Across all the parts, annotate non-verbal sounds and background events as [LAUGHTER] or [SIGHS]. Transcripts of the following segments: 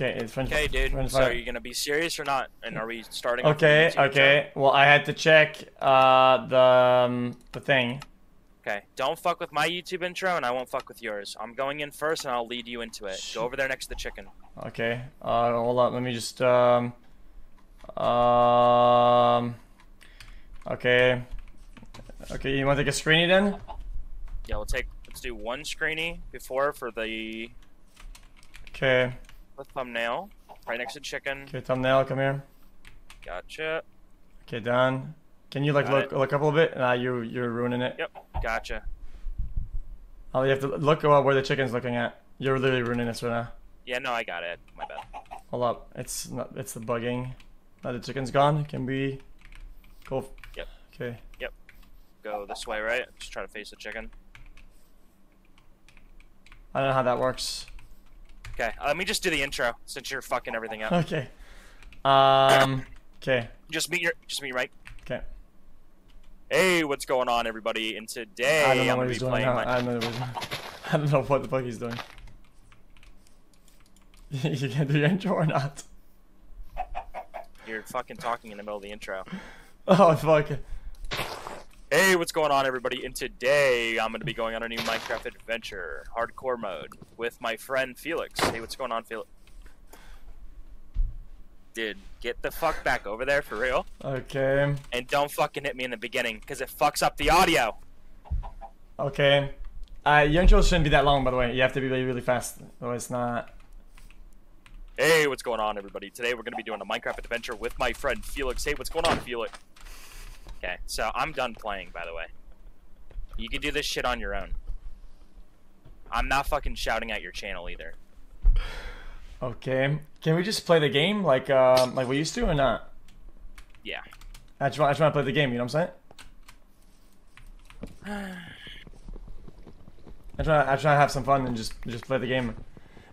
Okay, it's friendly. Okay, dude. friendly So are you gonna be serious or not? And are we starting? Okay, okay. Well, I had to check uh, the um, the thing. Okay. Don't fuck with my YouTube intro, and I won't fuck with yours. I'm going in first, and I'll lead you into it. Go over there next to the chicken. Okay. Uh, hold up. Let me just um. Um. Okay. Okay, you want to take a screeny then? Yeah, we'll take. Let's do one screeny before for the, Okay. The thumbnail. Right next to chicken. Okay, thumbnail, come here. Gotcha. Okay, done. Can you like Got look it. look up a little bit? Nah, you you're ruining it. Yep. Gotcha. Oh, you have to look uh, where the chicken's looking at. You're literally ruining this right now. Yeah, no, I got it. My bad. Hold up. It's not. It's the bugging. Now the chicken's gone. Can we go? Yep. Okay. Yep. Go this way, right? Just try to face the chicken. I don't know how that works. Okay. uh, Let me just do the intro since you're fucking everything up. Okay. Um. Okay. just meet your. Just meet your mic. Okay. Hey, what's going on, everybody? And today I don't know I'm what gonna he's be doing now. my. I don't know. What [LAUGHS] I don't know what the fuck he's doing. [LAUGHS] you can do your intro or not? You're fucking talking in the middle of the intro. [LAUGHS] Oh fuck. Hey, what's going on, everybody? And today I'm going to be going on a new Minecraft adventure, hardcore mode, with my friend Felix. Hey, what's going on, Felix? Dude, get the fuck back over there for real, Okay. and don't fucking hit me in the beginning, because it fucks up the audio. Okay. Uh, your intro shouldn't be that long, by the way. You have to be really, really fast. Otherwise, it's not. Hey, what's going on, everybody? Today we're going to be doing a Minecraft adventure with my friend Felix. Hey, what's going on, Felix? Okay, so I'm done playing, by the way. You can do this shit on your own. I'm not fucking shouting at your channel either. Okay. Can we just play the game like um like we used to or not? Yeah. I just want I just want to play the game. You know what I'm saying? [SIGHS] I try I try to have some fun and just just play the game.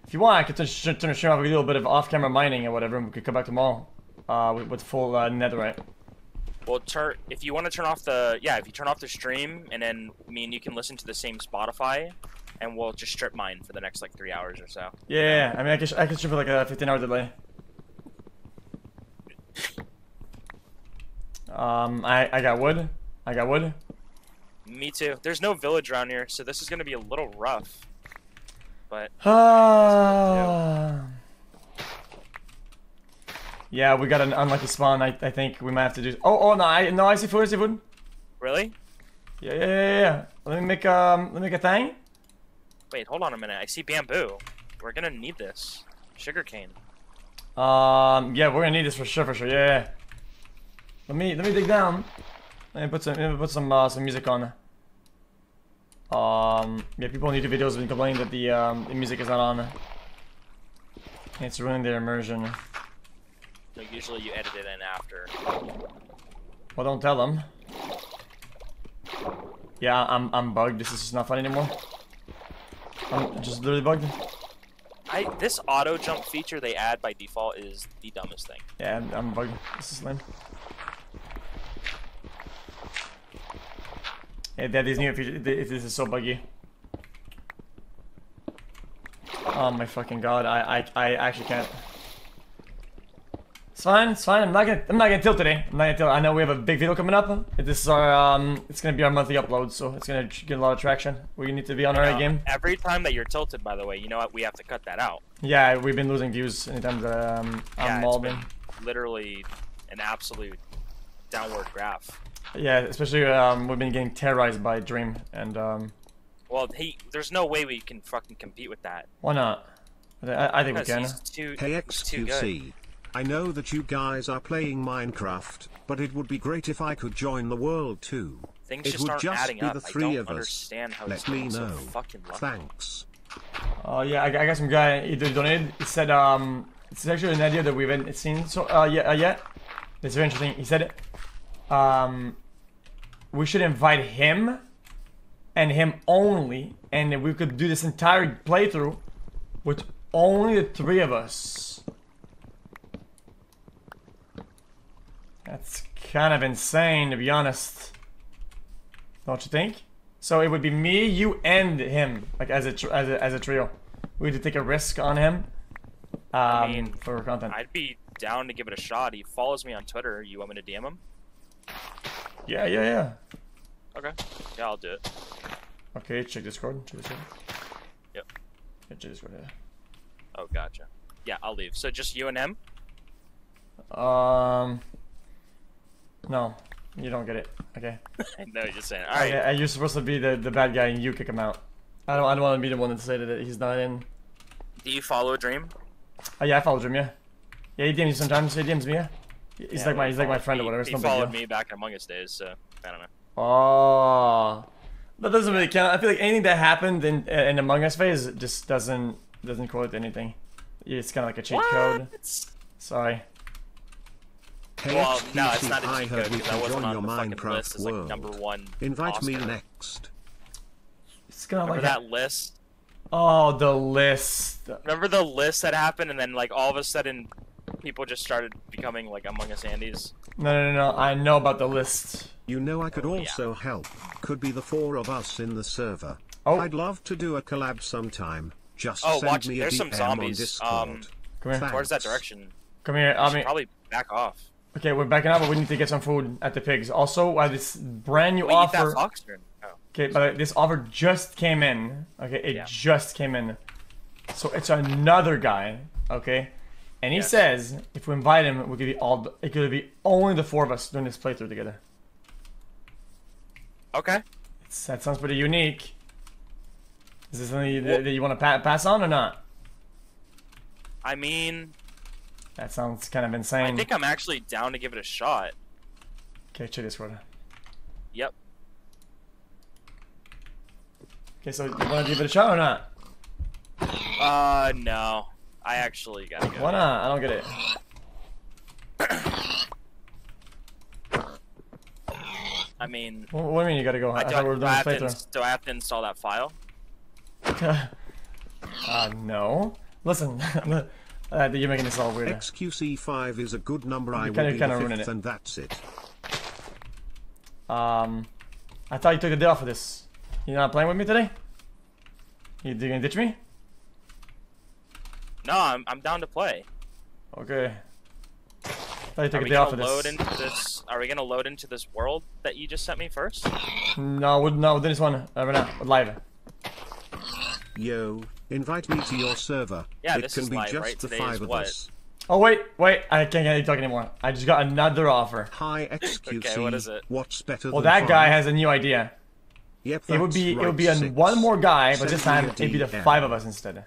If you want, I could turn, turn the stream off. We do a little bit of off-camera mining or whatever, and we could come back tomorrow uh, with, with full uh, netherite. Well, turn if you want to turn off the yeah, if you turn off the stream, and then me and you can listen to the same Spotify, and we'll just strip mine for the next like three hours or so. Yeah, I mean, I could I could stream for like a 15-hour delay. Um, I I got wood. I got wood. Me too. There's no village around here, so this is gonna be a little rough. But [SIGHS] Ah. Yeah, we got an unlucky spawn. I, I think we might have to do. Oh oh no I no I see food I see food. really, Yeah yeah yeah yeah. Let me make um let me make a thing. wait, hold on a minute. I see bamboo. We're gonna need this. Sugarcane. Um yeah we're gonna need this for sure for sure yeah. yeah. Let me let me dig down. Let me put some let me put some uh, some music on. Um yeah people on YouTube videos have been complaining that the um the music is not on. It's ruining their immersion. So usually you edit it in after. Well, don't tell them. Yeah, I'm I'm bugged. This is just not fun anymore. I'm just literally bugged. I this auto jump feature they add by default is the dumbest thing. Yeah, I'm, I'm bugged. This is lame. Yeah, that is new feature. This is so buggy. Oh my fucking god! I I I actually can't. It's fine. It's fine. I'm not gonna I'm not gonna tilt today. I'm not gonna tilt. I know we have a big video coming up. This is our um. It's gonna be our monthly upload, so it's gonna get a lot of traction. We need to be on our Uh, game. Every time that you're tilted, by the way, you know what? We have to cut that out. Yeah, we've been losing views anytime that um, Yeah, I'm it's mauled been literally an absolute downward graph. Yeah, especially um, we've been getting terrorized by Dream, and um, Well, he, there's no way we can fucking compete with that. why not? I, I think we can. he's too, Hey he's too good. XQC. I know that you guys are playing Minecraft, but it would be great if I could join the world too. Things It just would aren't just adding be up. the three of us. how Let he's me getting so know. Thanks. Oh yeah, I, I got some guy either donated. He said um, it's actually an idea that we haven't seen so uh yeah uh, yet. It's very interesting. He said um, we should invite him, and him only, and we could do this entire playthrough with only the three of us. That's kind of insane, to be honest. Don't you think? So it would be me, you, and him, like as a tr- as a, as a trio. We to take a risk on him. um, mean, for content. I'd be down to give it a shot. He follows me on Twitter. You want me to DM him? Yeah, yeah, yeah. Okay. Yeah, I'll do it. Okay, check Discord. Check Discord. Yep. Yeah, check Discord. Yeah. Oh, gotcha. Yeah, I'll leave. So just you and him? Um. No, you don't get it. Okay. [LAUGHS] I know you're saying. All right. Okay, uh, you're supposed to be the, the bad guy and you kick him out. I don't I don't want to be the one that say that he's not in. Do you follow Dream? Oh yeah, I follow Dream. Yeah. Yeah, he DMs me sometimes. He DMs me. Yeah. He's Yeah, like my he's like my followed friend or whatever. It's He no followed me back in Among Us days, so I don't know. Oh, that doesn't really count. I feel like anything that happened in in Among Us phase just doesn't doesn't quote anything. It's kind of like a cheat code. Sorry. Hey Well, XQC, no, it's not a I cheat code because I can wasn't join on your the fucking list Minecraft as like number one. Invite me next. It's kind of Remember like that list? oh the list. Remember the list that happened, and then like all of a sudden, people just started becoming like Among Us Andes. No no no no. I know about the list. You know I could Oh, yeah. also help. Could be the four of us in the server. Oh. I'd love to do a collab sometime. Just Oh, send watch- me a there's some DM zombies. on Discord. Um, Come here. Thanks. Towards that direction. Come here. I mean, probably back off. Okay, we're backing up, but we need to get some food at the pigs. Also, uh, this brand new Wait, eat that offer. fox turn. Oh. Okay, but this offer just came in. Okay, it Yeah. just came in. So it's another guy. Okay, and he Yes. says if we invite him, we could be all. It could be only the four of us doing this playthrough together. Okay. It's, that sounds pretty unique. Is this something that, that you want to pa- pass on or not? I mean, That sounds kind of insane. I think I'm actually down to give it a shot. Okay, check this one. Yep. Okay, so you want to give it a shot or not? Uh, no. I actually gotta go. Why not? I don't get it. I mean, What, what do you mean you gotta go? I, I thought we were do, doing I have to, playthrough. do I have to install that file? [LAUGHS] uh, no. Listen, [LAUGHS] uh, you're making this all weird. XQC5 is a good number. I kinda- will be kinda the ruining fifth, it. and that's it. Um, I thought you took a day off for this. You're not playing with me today? You, you gonna ditch me? No, I'm, I'm down to play. Okay. Thought you Are took a we day off for gonna this. load into this? Are we gonna load into this world that you just sent me first? No, we no, this one. Uh, right now, live. Yo, invite me to your server. Yeah, it this can is be live, just right? the Today five of what? us. Oh wait, wait, I can't get you talking anymore. I just got another offer. Hi [LAUGHS] XQC. Okay, what is it? What's better Well, than that guy has a new idea. Yep, It would that's be it would be a, six. one more guy, but this time it'd be the five of us instead.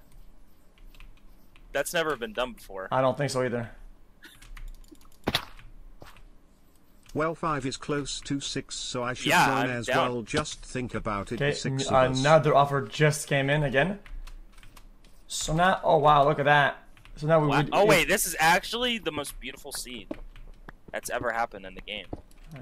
That's never been done before. I don't think so either. Well, five is close to six, so I should Yeah, join as down. well. Just think about it. Okay, six of us. another offer just came in again. So now, oh wow, look at that. So now we Wow. would. Oh wait, this is actually the most beautiful scene that's ever happened in the game.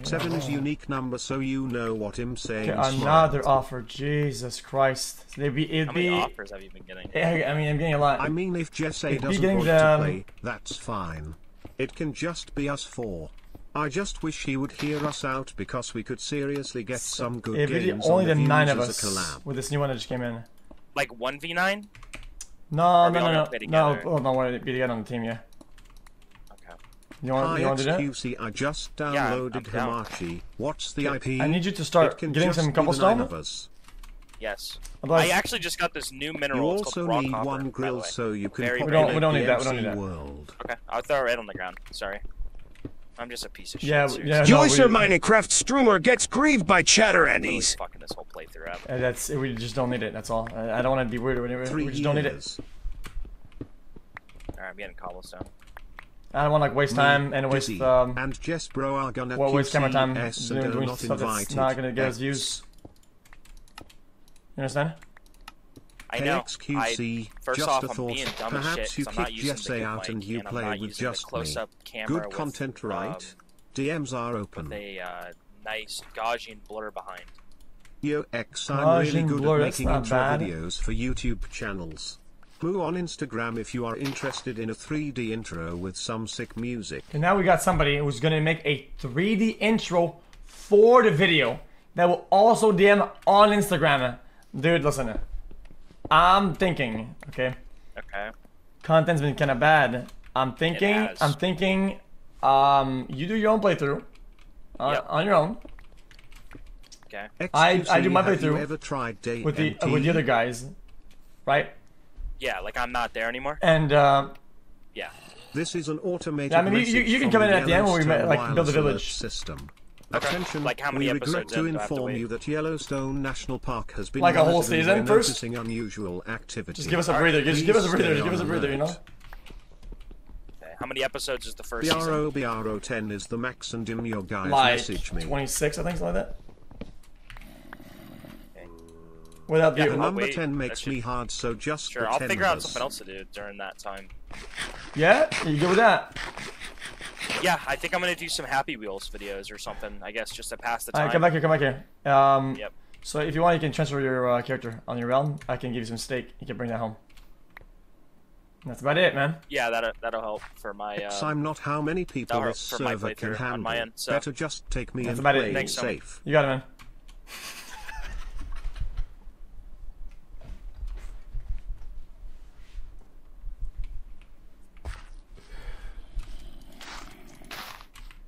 Seven is unique number, so you know what I'm saying. Okay, smart. another offer. Jesus Christ. It'd be. It'd How be. many offers have you been getting? I mean, I'm getting a lot. I mean, if Jesse doesn't want the, to play, that's fine. It can just be us four. I just wish he would hear us out because we could seriously get some good It'd be games only on the the nine of us with this new one that just came in. Like one v nine? No, we no, no, no, play no. together? Oh, no, want to be together on the team, yeah. Okay. You want, Hi you want to do that? XQC, I just Yeah, I'm- downloaded I'm down. Hamachi. What's the IP? I need you to start getting some be the nine cobblestone. of us. Yes. Otherwise- I actually just got this new You mineral. It's also called need one the grill so you can Very, We don't- we don't need that, we don't need that. world. Okay, I'll throw it right on the ground. Sorry. I'm just a piece of shit. Yeah, seriously. yeah. No, Joycer we- Minecraft streamer gets grieved by chatter Really andies. fucking this whole playthrough up. Uh, that's we just don't need it. That's all. I, I don't want to be weird or whatever. Three We just don't need it. Alright, I'm getting cobblestone. I don't want to like waste time and waste Dizzy, um. and Jess Bro are gonna What waste camera time QCS doing, and are doing not stuff that's invited. not gonna get us X. views. You understand? I know. KXQC, I, first just off, a I'm thought. being dumb as Perhaps shit you 'cause I'm kick Jesse the good out mic, and you and play with just me. close-up camera Good with, content, right? um, DMs are open. with a uh, nice Gaussian blur behind. Yo X, I'm really good blur, at making intro bad. videos for YouTube channels. Moo on Instagram if you are interested in a 3D intro with some sick music. And now we got somebody who's gonna make a 3D intro for the video that will also DM on Instagram. Dude, listen. I'm thinking, okay, Okay. content's been kind of bad. I'm thinking. has. I'm thinking. Um, you do your own playthrough. On, Yep. on your own Okay. I- I do my have playthrough ever tried day with the MT? with the other guys, right? Yeah, like I'm not there anymore. And uh, Yeah. This is an automated Yeah, I mean, you- you- you can come in at the end when we like, build a village. System. Okay. Attention, Like how many we regret episodes to in do I have to inform wait? you that Yellowstone National Park has been Like a whole season first? noticing unusual activity. just give us a breather. Just give us a breather. stay Give us a breather. You know. Okay. How many episodes is the first season? BRO BRO 10 is the max and in your guys Like message me. 26, I think, something like that. Without the Yeah, The I'll number wait. 10 makes should- me hard, so just Sure, the I'll 10 figure out something else to do during that time. yeah, you good with that? Yeah, I think I'm gonna do some Happy Wheels videos or something. I guess just to pass the time. right, come back here. Come back here. Um, Yep. So if you want, you can transfer your uh, character on your realm. I can give you some steak. You can bring that home. That's about it, man. Yeah, that that'll help for my. X, Uh, I'm not how many people this help for my server can playthrough on handle. my end, so- Better just take me That's and about it. play Thanks, Tony. safe. You got it, man.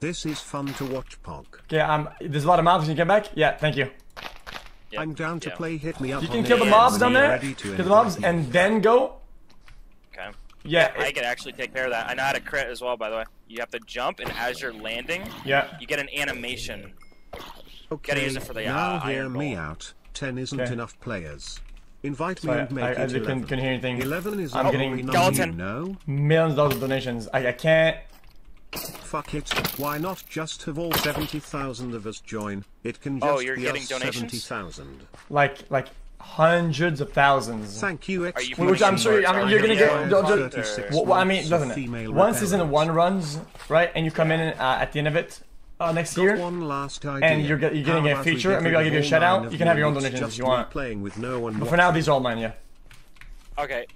This is fun to watch, Pog. Okay, um, there's a lot of mobs. Can you come back? Yeah, thank you. yeah, I'm down to yeah. play Hit Me Up You can kill the the mobs down there. Ready to Kill the mobs you. and then go. Okay. Yeah. I can actually take care of that. I know how to crit as well, by the way. You have to jump, and as you're landing, Yeah. you get an animation. Okay, Gotta use it for the, now uh, hear me ball. out. 10 isn't Okay. enough players. Invite me Sorry, and make I, I it just couldn't, 11. couldn't hear anything. 11 is I'm getting holy number, skeleton. you know? Millions of dollars of donations. I, I can't. Fuck it. Why not just have all 70,000 of us join? It can just Oh, you're be getting us donations? 70,000. Like like hundreds of thousands. Thank you, Are you Which I'm sure. I mean, you're gonna get. Yeah, don't- don't- 36 Well, well, I mean, months of listen. female Once season rebellions. one runs, right, and you come in uh, at the end of it uh, next Got year, one last idea. and you're get- you're getting How a about feature, get and maybe I'll give you a shout out. You can have your own donations if you to want. Playing with no one but for now, these are all mine. Yeah. Okay.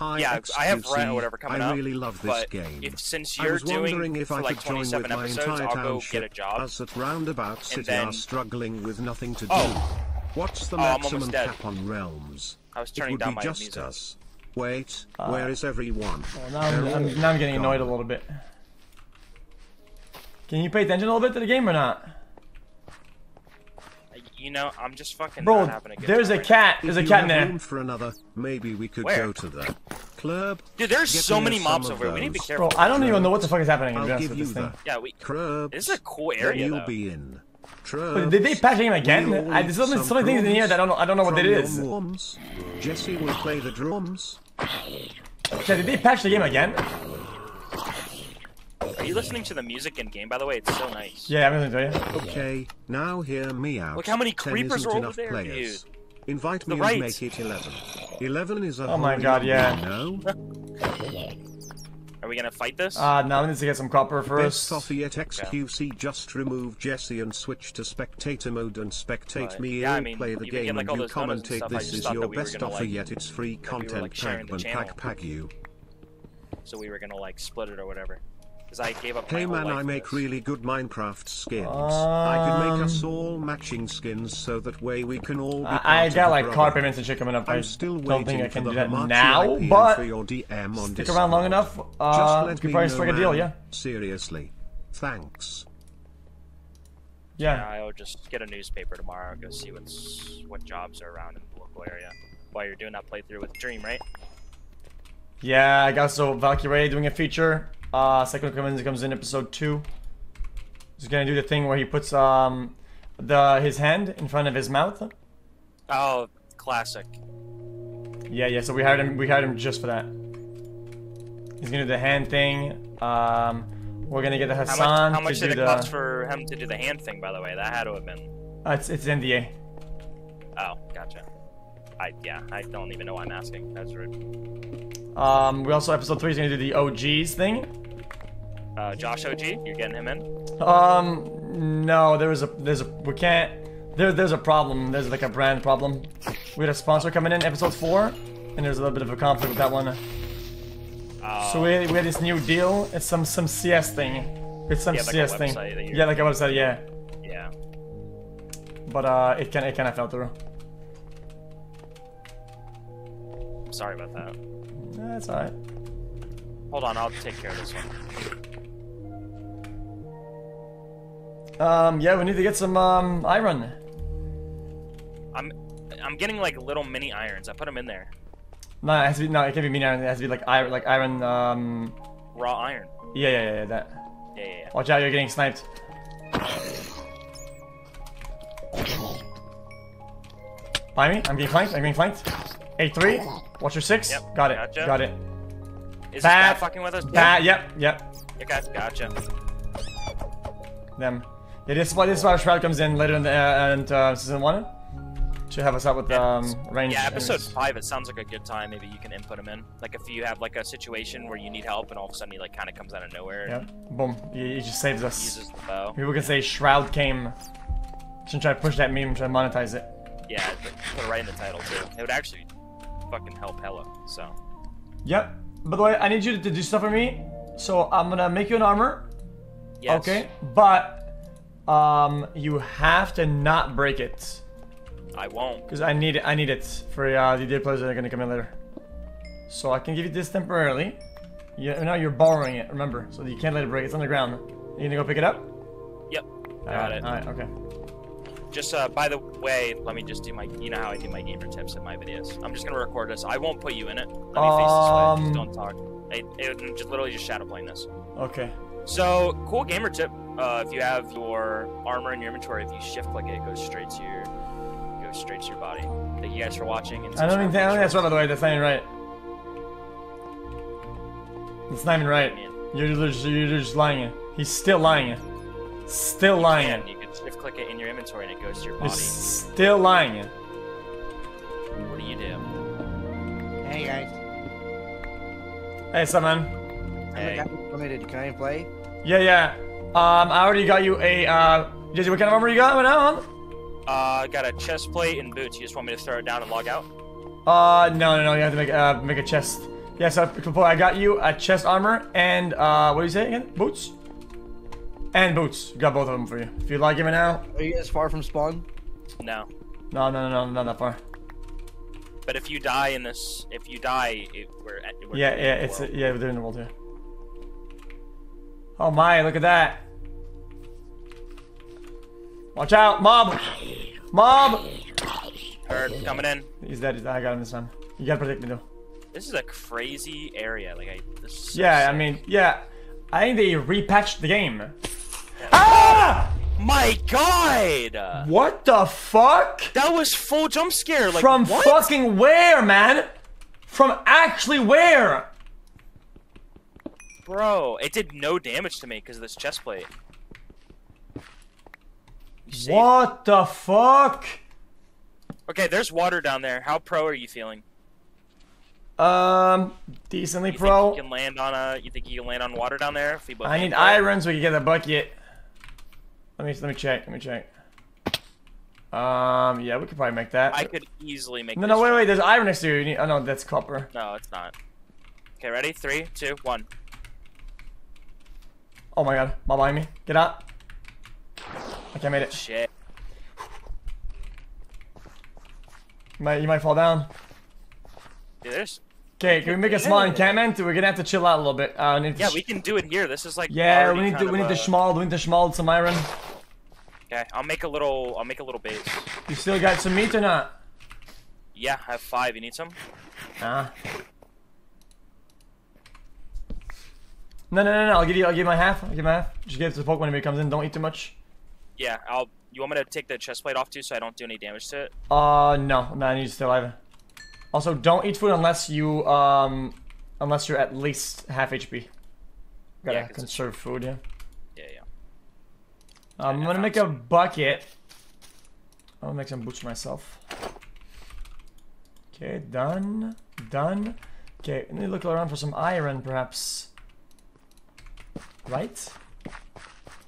Hi, Yeah, I have XQC. rent or whatever coming I up. really love this but game. if since I you're was wondering if I like could join with my entire I'll township, get a job. Us at Roundabout City then- are struggling with nothing to oh! do. Oh. What's the Oh, maximum almost cap on realms? I was It would down be my just music. us. Wait, uh, where is everyone? Well, now, I'm, I'm, now I'm getting annoyed a little bit. Can you pay attention a little bit to the game or not? You know, I'm just fucking Bro, not having a good there's time a right cat. If There's a cat in there. room for another, maybe we could Where? go to the club. Dude, there's so many some mobs over here. We need to be careful. Bro, I don't even know what the fuck is happening. To I'll honest give you this the thing. Yeah, we. crubs. This is a cool area, you'll though. be in. But Trubs. did they patch the game again? I, there's so many, so many things in here that I don't know. I don't know what from it your is. drums. Jesse will play the drums. Yeah, did they patch the game again? Are you listening to the music in game? By the way, it's so nice. Yeah, I'm gonna tell you. Okay, now hear me out. Look how many 10 creepers are over there, players. dude. Invite The me right. and make it 11. 11 is a Oh my God, yeah. No. Are we gonna fight this? Uh, now I need to get some copper Best first. offer yet XQC just remove Jesse and switch to spectator mode and spectate Right. me Yeah, I and mean, play the you can get, game like, and you those donuts and commentate this is your we best gonna, offer like- yet it's free we were, content like, sharing pag the and channel. pag pag you. so we were gonna like split it or whatever. Because I gave up Hey man, I make this. really good Minecraft skins. I could make us Um, all matching skins so that way we can all be I, I part of got the like car brotherhood. payments and shit coming up. I I'm still don't waiting think I for can the do that now, IP but for your DM on stick around long Discord. enough. Just Uh, let we me probably know, strike a deal. Yeah, Seriously. Thanks. Yeah, yeah. I'll just get a newspaper tomorrow and go see what's what jobs are around in the local area. While you're doing that playthrough with Dream, right? Yeah, I got so Valkyrae doing a feature. Uh, second comes comes in episode two. He's gonna do the thing where he puts um the his hand in front of his mouth. Oh, classic. Yeah, yeah. So we hired him. We hired him just for that. He's gonna do the hand thing. Um, we're gonna get the Hasan How much, how much did it the. cost for him to do the hand thing? By the way, that had to have been. Uh, it's it's NDA. Oh, gotcha. I yeah, I don't even know why I'm asking. That's rude. Um, we also episode three is gonna do the OGs thing. Uh, Josh OG, you're getting him in. Um, no, there is a there's a we can't. There, there's a problem. There's like a brand problem. We had a sponsor coming in episode four, and there's a little bit of a conflict with that one. Uh, So we, we had this new deal. It's some some CS thing. It's some Yeah, like CS thing. website Yeah, like I was saying, yeah. yeah. But uh, it can it kind of fell through. I'm sorry about that. That's alright. Hold on, I'll take care of this one. Um, yeah, we need to get some um iron. I'm I'm getting like little mini irons. I put them in there. No, it has to be no, it can't be mini iron. It has to be like iron, like iron. Um, Raw iron. yeah, yeah, yeah, yeah, that. Yeah, yeah, yeah. Watch out, you're getting sniped. By me, I'm getting flanked. I'm getting flanked. Eight three. Watch your six. Yep, Got it. gotcha. Got it. Is this Bad- guy fucking with us? That. Yep. Yep. Okay, gotcha. Them. Yeah, this is why this is why Shroud comes in later in the uh, and uh, season one to help us out with um range. Yeah, episode enemies. five. It sounds like a good time. Maybe you can input him in. Like if you have like a situation where you need help, and all of a sudden he like kind of comes out of nowhere. Yeah. Boom. He, he just saves us. Uses the bow. People can say Shroud came. Shouldn't try to push that meme, try to monetize it. Yeah, put it right in the title too. It would actually fucking help hella. So Yep. By the way, I need you to do stuff for me. So I'm gonna make you an armor. yes. Okay. But um, you have to not break it. I won't. Because I need it, I need it for uh, the day players that are gonna come in later. So I can give you this temporarily. You now you're borrowing it, remember? So you can't let it break. It's on the ground. You gonna go pick it up? Yep. Got it. Alright, okay. Just uh, by the way, let me just do my. You know how I do my gamer tips in my videos. I'm just gonna record this. I won't put you in it. Let me face this way. Um, Just don't talk. It, it just literally just shadow playing this. Okay. So cool gamer tip. Uh, if you have your armor in your inventory, if you shift click it, it goes straight to your goes straight to your body. Thank you guys for watching. And I don't even think, I don't think that's by the way. That's not even right. It's not even right. You're just, you're just lying. He's still lying. Still lying. And you can shift click it in your inventory and it goes to your You're still lying. What do you do? Hey guys, Hey, what's up. I'm Hey. the guy. Can I play? Yeah, yeah. Um, I already got you a, uh, Jesse, what kind of armor you got right now, huh? Uh, got a chest plate and boots. You just want me to throw it down and log out? Uh, no, no, no, you have to make, uh, make a chest. Yeah, so, Kapoor, I got you a chest armor and, uh, what do you say again? Boots? And boots. Got both of them for you. If you like it right now. Are you guys far from spawn? No. No, no, no, no, not that far. But if you die in this, if you die, it, we're, at, we're Yeah, yeah, it's, world. yeah, they're in the world here. Oh my, look at that. Watch out, mob! Mob! Heard coming in. He's dead, he's dead. I got him this time. You gotta protect me though. This is a crazy area. Like I, this is so Yeah, I mean, yeah. I think they repatched the game. Ah! My God! What the fuck? That was full jump scare. Like From what? fucking where, man? From actually where? Bro, it did no damage to me because of this chest plate. What the fuck? Okay, there's water down there. How pro are you feeling? Um, decently You pro. think you can land on a? You think you can land on water down there? I need on it? iron so we can get a bucket. Let me let me check. Let me check. Um, yeah, we could probably make that. I could easily make. no, this no, wait, wait. There's iron next to you. you need, oh no, that's copper. No, it's not. Okay, ready? Three, two, one. Oh my god, mob behind me. Get out. Okay, I made it. Shit. You might, you might fall down. Dude, there's. Okay, can we make a small encampment? We're gonna have to chill out a little bit. Uh, Yeah, we can do it here. This is like. Yeah, we need to we need to schmald. We need to schmald some iron. Okay, I'll make a little. I'll make a little base. You still got some meat or not? Yeah, I have five. You need some? Nah. No, no, no, no. I'll give you. I'll give you my half. I'll give my half. Just give it to the Pokemon when he comes in. Don't eat too much. Yeah, I'll. You want me to take the chest plate off too, so I don't do any damage to it? Uh, no, no. I need to stay alive. Also, don't eat food unless you um, unless you're at least half HP. Gotta Yeah, conserve food. Yeah. Um, I'm gonna make a bucket. I'll make some boots for myself. Okay, done. Done. Okay, let me look around for some iron, perhaps. Right?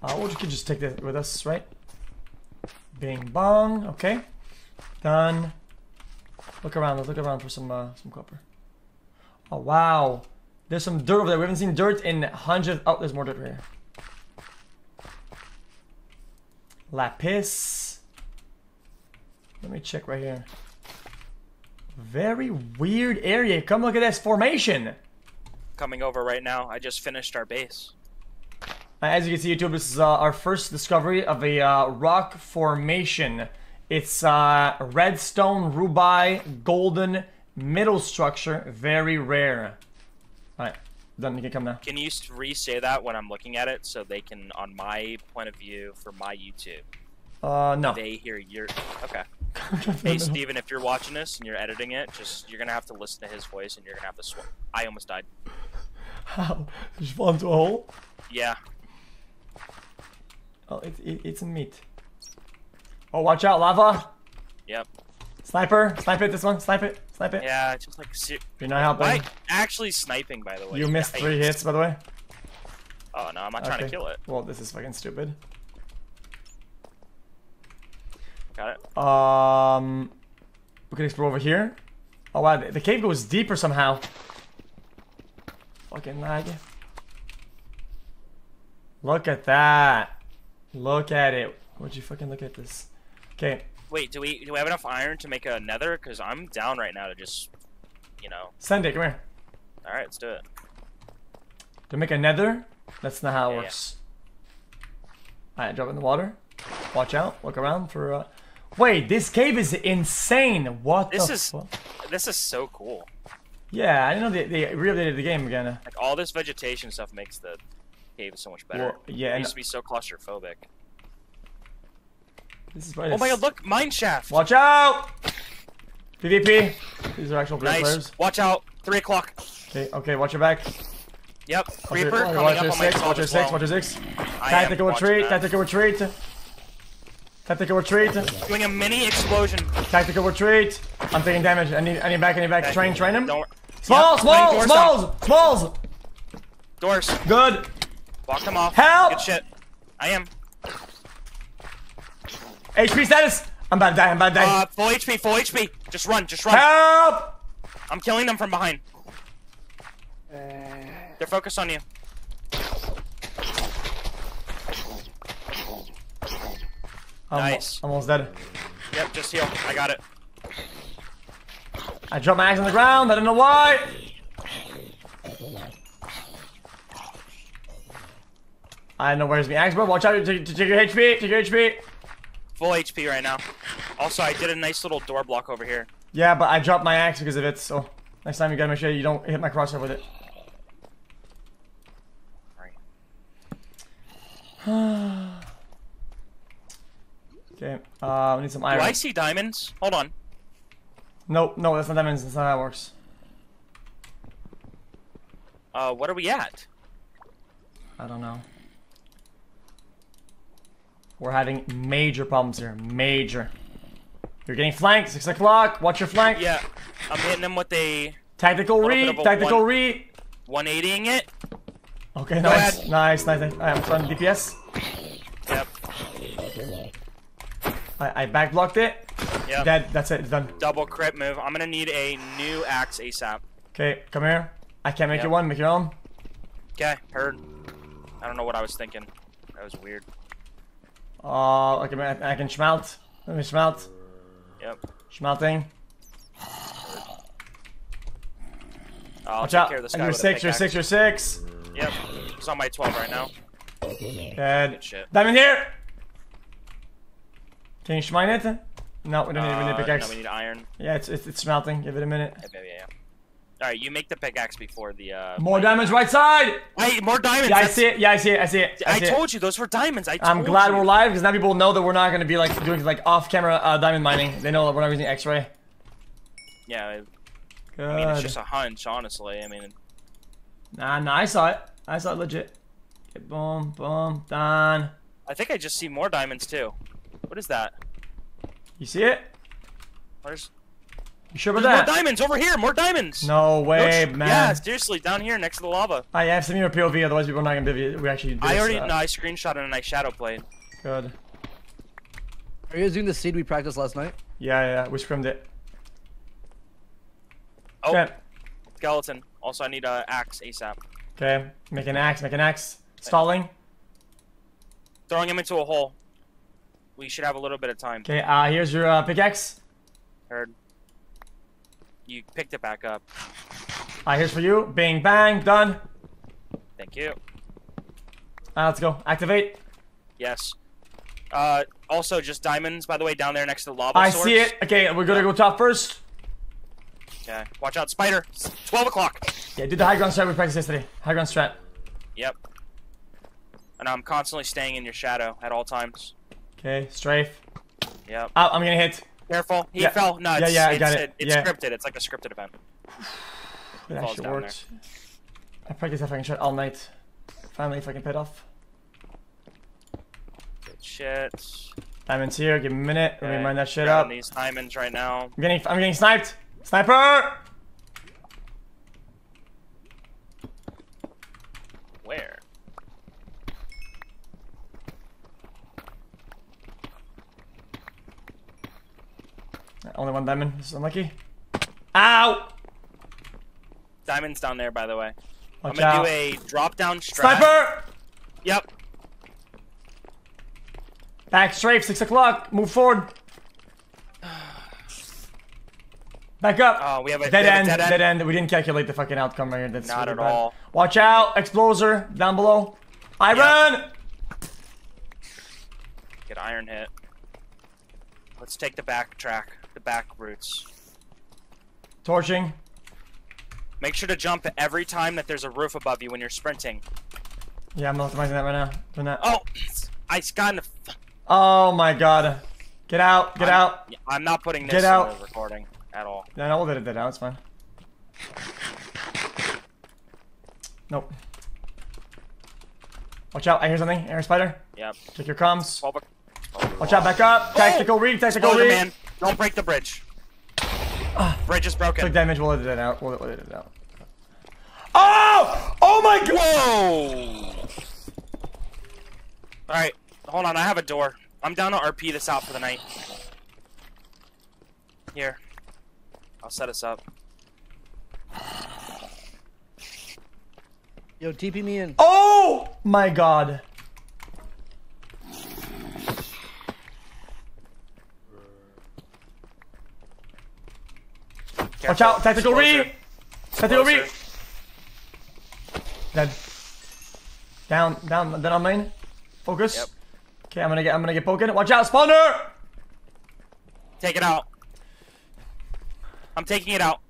Uh, we could just take that with us, right? Bing bong. Okay. Done. Look around. Let's look around for some uh, some copper. Oh wow, there's some dirt over there. We haven't seen dirt in hundreds. Oh, there's more dirt right here. Lapis. Let me check right here. Very weird area. Come look at this formation. Coming over right now. I just finished our base. Uh, As you can see, YouTube, this is uh, our first discovery of a uh, rock formation. It's uh, redstone, ruby, golden, middle structure, very rare. Alright, done. You can come now. Can you re-say that when I'm looking at it so they can, on my point of view for my YouTube, Uh, no. they hear your. Okay. [LAUGHS] Hey Steven, if you're watching this and you're editing it, just you're gonna have to listen to his voice and you're gonna have to. Sw- I almost died. [LAUGHS] How? Just fall into a hole? Yeah. Oh, it, it, it's a meat. Oh, watch out, lava! Yep. Sniper! Snipe it, this one. Snipe it. Snipe it. Yeah. Just like. You're not helping. Why? Actually, sniping by the way. You missed three hits, by the way. Oh no, I'm not trying to kill it. Well, this is fucking stupid. Got it. Um, we can explore over here. Oh wow, the, the cave goes deeper somehow. Fucking lag. Look at that. Look at it. Would you fucking look at this? Okay, Wait, do we do we have enough iron to make a nether? Cause I'm down right now to just, you know. send it. Come here. All right, let's do it. To make a nether, that's not how it Yeah, yeah. works. Alright, drop in the water. Watch out. Look around for. Uh... Wait, this cave is insane. What This the is- This is so cool. Yeah, I didn't know they, they re-updated the game again. Like all this vegetation stuff makes the cave so much better. Well, yeah, It used to be so claustrophobic. This is probably Oh my god, look, mine shaft. Watch out! PvP. These are actual Nice. players. Watch out. Three o'clock. Okay, okay, watch your back. Yep. Watch Creeper your, coming watch up your on six, 12 watch your six, well. watch your six. I Tactical retreat, that. tactical retreat. Tactical retreat, Doing a mini explosion. tactical retreat. I'm taking damage. I need, I need back, I need back. Train, train him. Don't. Small, Yep, small, doors smalls, smalls. Doors. Good. Block them off. Help! Good shit. I am. HP status. I'm about to die, I'm about to die. Uh, full HP, full HP. Just run, just run. Help! I'm killing them from behind. They're focused on you. I'm Nice. almost dead. Yep, just heal. I got it. I dropped my axe on the ground. I don't know why. I don't know where's my axe, bro. Watch out. Take, take your HP. Take your HP. Full HP right now. Also, I did a nice little door block over here. Yeah, but I dropped my axe because of it, so next time you gotta make sure you don't hit my crosshair with it. [SIGHS] Okay, uh, we need some Do. I see diamonds? Hold on. No, no, that's not diamonds. That's not how it works. Uh, what are we at? I don't know. We're having major problems here. Major. You're getting flanked. Six o'clock. Watch your flank. Yeah, I'm hitting them with a Tactical read. Tactical one- read. 180ing it. Okay, nice, nice, nice, nice. I'm starting DPS. Yep. I, I back blocked it. Yep. Dead. That's it. It's done. Double crit move. I'm gonna need a new axe ASAP. Okay, come here. I can't make Yep. you one. Make your own. Okay, heard. I don't know what I was thinking. That was weird. Uh, okay, man, I, I can schmelt. Let me schmelt. Yep. Schmelting. I'll Watch out. care of this And guy you're six. You're six. You're six. Yep. He's on my 12 right now. Dead. shit. Diamond here. Can you schmine it? No, we don't need, we need Uh, pickaxe. no, we need iron. Yeah, it's, it's it's smelting. Give it a minute. Yeah, yeah, yeah. All right, you make the pickaxe before the. uh... More diamonds, right side. Hey, more diamonds. Yeah, I see it. Yeah, I see it. I see it. I, I see it. told you those were diamonds. I. I'm glad you. we're live because now people know that we're not going to be like doing like off-camera uh, diamond mining. They know that we're not using X-ray. Yeah, I Good. I mean it's just a hunch, honestly. I mean, Nah, nah, I saw it. I saw it legit. Okay, boom, boom, done. I think I just see more diamonds too. What is that? You see it? Where's You sure about There's more diamonds over here? More diamonds. No No way, sh- man. Yeah, seriously, down here next to the lava. I have some your POV, otherwise people are not gonna be. We actually. Do I already uh, no, I screenshot and I shadow played. Good. Are you guys doing the seed we practiced last night? Yeah, yeah, we scrimmed it. Oh, Okay. skeleton. Also, I need a axe ASAP. Okay. Make an axe. Make an axe. Stalling. Throwing him into a hole. We should have a little bit of time. Okay. Uh, here's your uh, pickaxe. Heard. You picked it back up. Alright, here's for you. Bing, bang, done. Thank you. Alright, let's go. Activate. Yes. Uh, also, just diamonds, by the way, down there next to the lava I source. see it. Okay, we're gonna go top first. Okay. Watch out, spider. It's 12 o'clock. Yeah, do the high ground strat we practiced yesterday. High ground strat. Yep. And I'm constantly staying in your shadow at all times. Okay, strafe. Yep. Oh, I'm gonna hit. Careful. He Yeah. fell. No, Yeah, it's, yeah, I it's, got it. it's Yeah. scripted. It's like a scripted event. [SIGHS] It actually worked. I practiced that fucking shot all night. Finally, fucking paid off. Good shit. Diamonds here. Give me a minute. Let me Okay, mine that shit grabbing up. these diamonds right now. I'm getting, I'm getting sniped. Sniper! Where? Only one diamond. This is unlucky. Ow! Diamonds down there, by the way. Watch I'm gonna out. do a drop down strat. Sniper! Yep. Back strafe. Six o'clock. Move forward. Back up. Oh, we have a dead we have a end, Dead end. dead end. We didn't calculate the fucking outcome right here. That's Not really at bad. all. Watch out. Exploser down below. Iron! Get iron hit. Let's take the back track, the back routes. Torching. Make sure to jump every time that there's a roof above you when you're sprinting. Yeah, I'm optimizing that right now. Doing that. Oh, I got in the. Oh my god. Get out. Get I'm- out. I'm not putting this Get in out. the recording at all. Yeah, no, we'll edit that out. It's fine. Nope. Watch out. I hear something. Air spider. Yep. Check your comms. Watch out. Back up. Oh! Tactical read. Tactical Spoiler read. man, don't break the bridge. Bridge is broken. Took damage. We'll edit it out. We'll, we'll edit it out. Oh! Oh my god! Whoa! Alright, hold on, I have a door. I'm down to RP this out for the night. Here. I'll set us up. Yo, TP me in. Oh my god. Watch out. Tactical re! Tactical re! Closer. Dead. Down, down, down on main. Focus. Yep. Okay, I'm gonna get, I'm gonna get poking. Watch out, spawner! Take it out. I'm taking it out.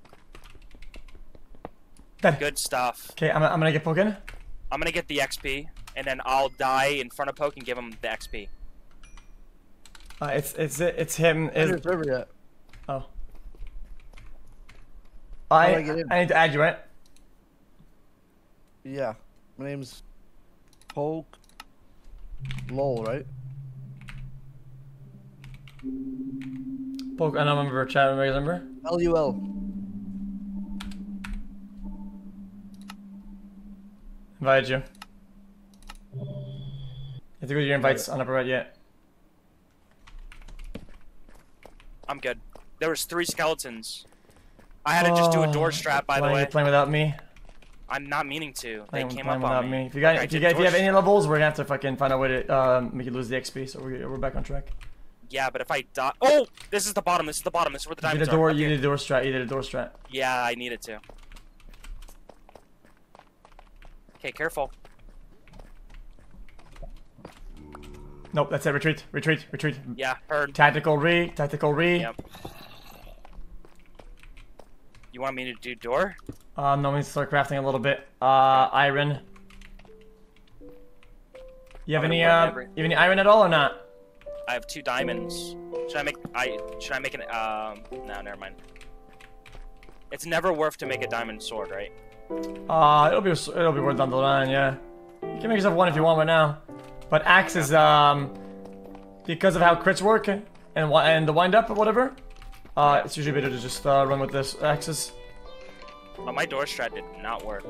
Dead. Good stuff. Okay, I'm, I'm gonna get poking. I'm gonna get the XP, and then I'll die in front of Poke and give him the XP. Uh, it's, it's, it's him. I Is, didn't server yet. oh. I, I get in? I need to add you, right? Yeah. My name's Poke Lol, right? Poke, I don't remember chat, remember? L U L. Invited you. You have to go to your invites on upper right yet. I'm good. There was three skeletons. I had to just do a door Oh, strap, by the way. You're playing without me. I'm not meaning to. They Playing, came up without on me. me. If you got, if you, got, if you have any levels, we're gonna have to fucking find a way to um, make you lose the XP. So we're, we're back on track. Yeah, but if I die, oh, this is the bottom. This is the bottom. This is where the You did diamonds a door. are. You did a door strat. You did a door strat. Yeah, I needed to. Okay, careful. Nope, that's it. Retreat. Retreat. Retreat. Yeah, heard. Tactical re. Tactical re. Yep. You want me to do door? Um, no, need to start crafting a little bit. Uh, iron. You have any uh, you have any iron at all or not? I have two diamonds. Should I make? I should I make an? Um, no, never mind. It's never worth to make a diamond sword, right? Uh, it'll be it'll be worth down the line. Yeah, you can make yourself one if you want right now. But axe is um, because of how crits work and and the wind up or whatever. Uh, it's usually better to just uh, run with this axes. Oh, my door strat did not work.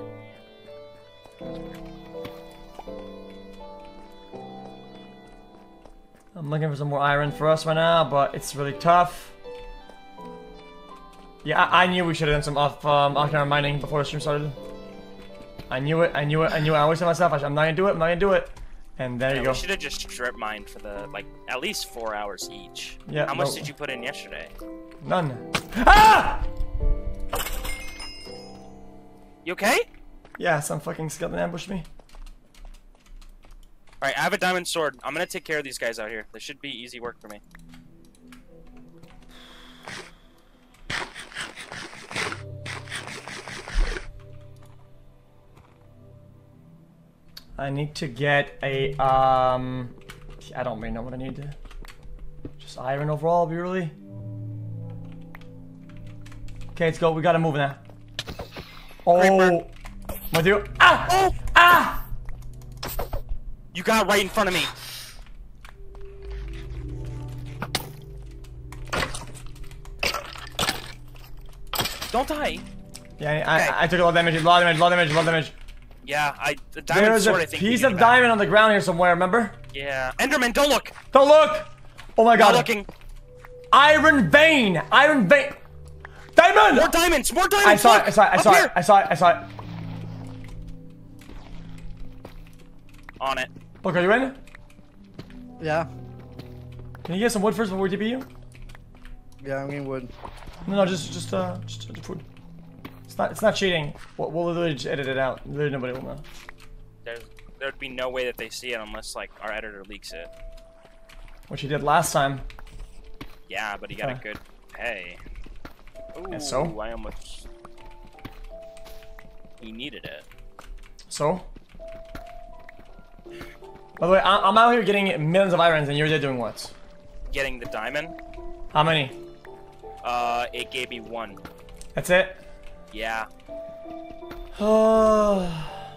I'm looking for some more iron for us right now, but it's really tough. Yeah, I, I knew we should have done some off um, mining before the stream started. I knew it. I knew it. I knew it. I always tell myself, I'm not gonna do it. I'm not gonna do it. And there Yeah, you go. we should have just strip mined for the like at least four hours each. Yeah, How much no- did you put in yesterday? None. Ah! You okay? Yeah, some fucking skeleton ambushed me. All right, I have a diamond sword. I'm gonna take care of these guys out here. This should be easy work for me. I need to get a, um... I don't really know what I need to... Just iron overall, be really. Okay, let's go. We gotta move now. Oh! Creeper. My dude. Ah! Oh! Ah! You got right in front of me. Don't die. Yeah, I, Okay. I, I took a lot of damage, a lot of damage, a lot of damage, a lot of damage. Yeah, I the diamond There's sword. a I think piece of diamond on the ground here somewhere, remember? Yeah, Enderman, don't look. Don't look! Oh my Not god. looking. Iron vein! Iron vein! Diamond! More diamonds. More diamonds. I saw it! I saw it, I saw it, I saw it, I saw it. On it. Look, are you in? Yeah. Can you get some wood first before we TP you? Yeah, I'm getting wood. No, no, just, just, uh, just, just food. It's not, it's not cheating. We'll, we'll literally just edit it out. Literally nobody will know. There's, there'd be no way that they see it unless like our editor leaks it. Which he did last time. Yeah, but he got a good pay. Ooh, And so? I almost. He needed it. So? By the way, I'm out here getting millions of irons and you're there doing what? Getting the diamond. How many? Uh, it gave me one. That's it? Yeah, Oh,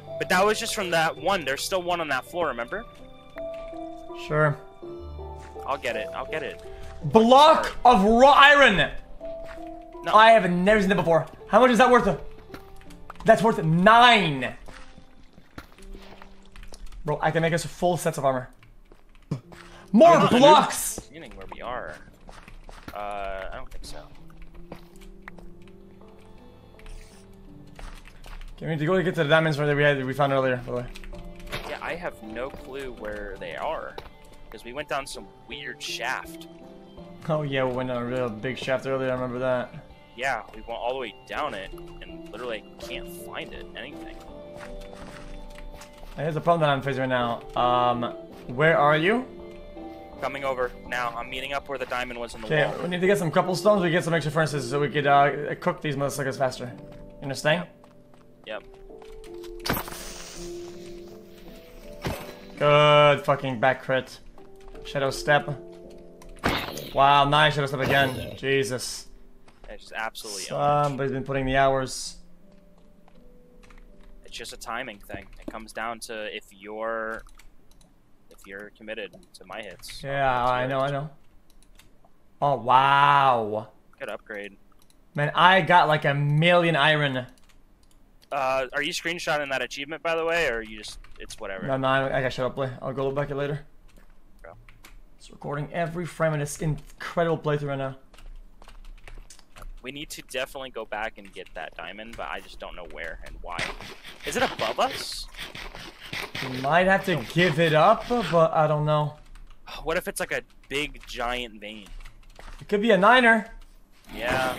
[SIGHS] but that was just from that one. There's still one on that floor. Remember? sure. I'll get it. I'll get it. Block of raw iron! No. I have never seen that before. How much is that worth? That's worth nine. Bro, I can make us full sets of armor. More blocks! Meaning where we are. Uh, I don't think so. Okay, we need to go get to the diamonds where we had we found earlier, by the way. Yeah, I have no clue where they are. Because we went down some weird shaft. Oh yeah, we went down a real big shaft earlier, I remember that. Yeah, we went all the way down it, and literally can't find it, anything. Here's the problem that I'm facing right now. Um, where are you? Coming over now. I'm meeting up where the diamond was in the Okay, wall. we need to get some couple stones, we get some extra furnaces so we could uh, cook these motherfuckers faster. You understand? Yep. Good fucking back crit. Shadow step. Wow, nice shadow step again. Jesus. It's just absolutely. Somebody's been putting the hours. It's just a timing thing. It comes down to if you're, if you're committed to my hits. Yeah, That's I know, I know. Oh, wow. Good upgrade. Man, I got like a million iron. Uh, are you screenshotting that achievement by the way, or you just it's whatever? No, no, I, I got shut up play. I'll go look back at it later. It's recording every frame in this incredible playthrough right now. We need to definitely go back and get that diamond, but I just don't know where and why. Is it above us? We might have to give it up, but I don't know. What if it's like a big giant vein? It could be a niner. Yeah.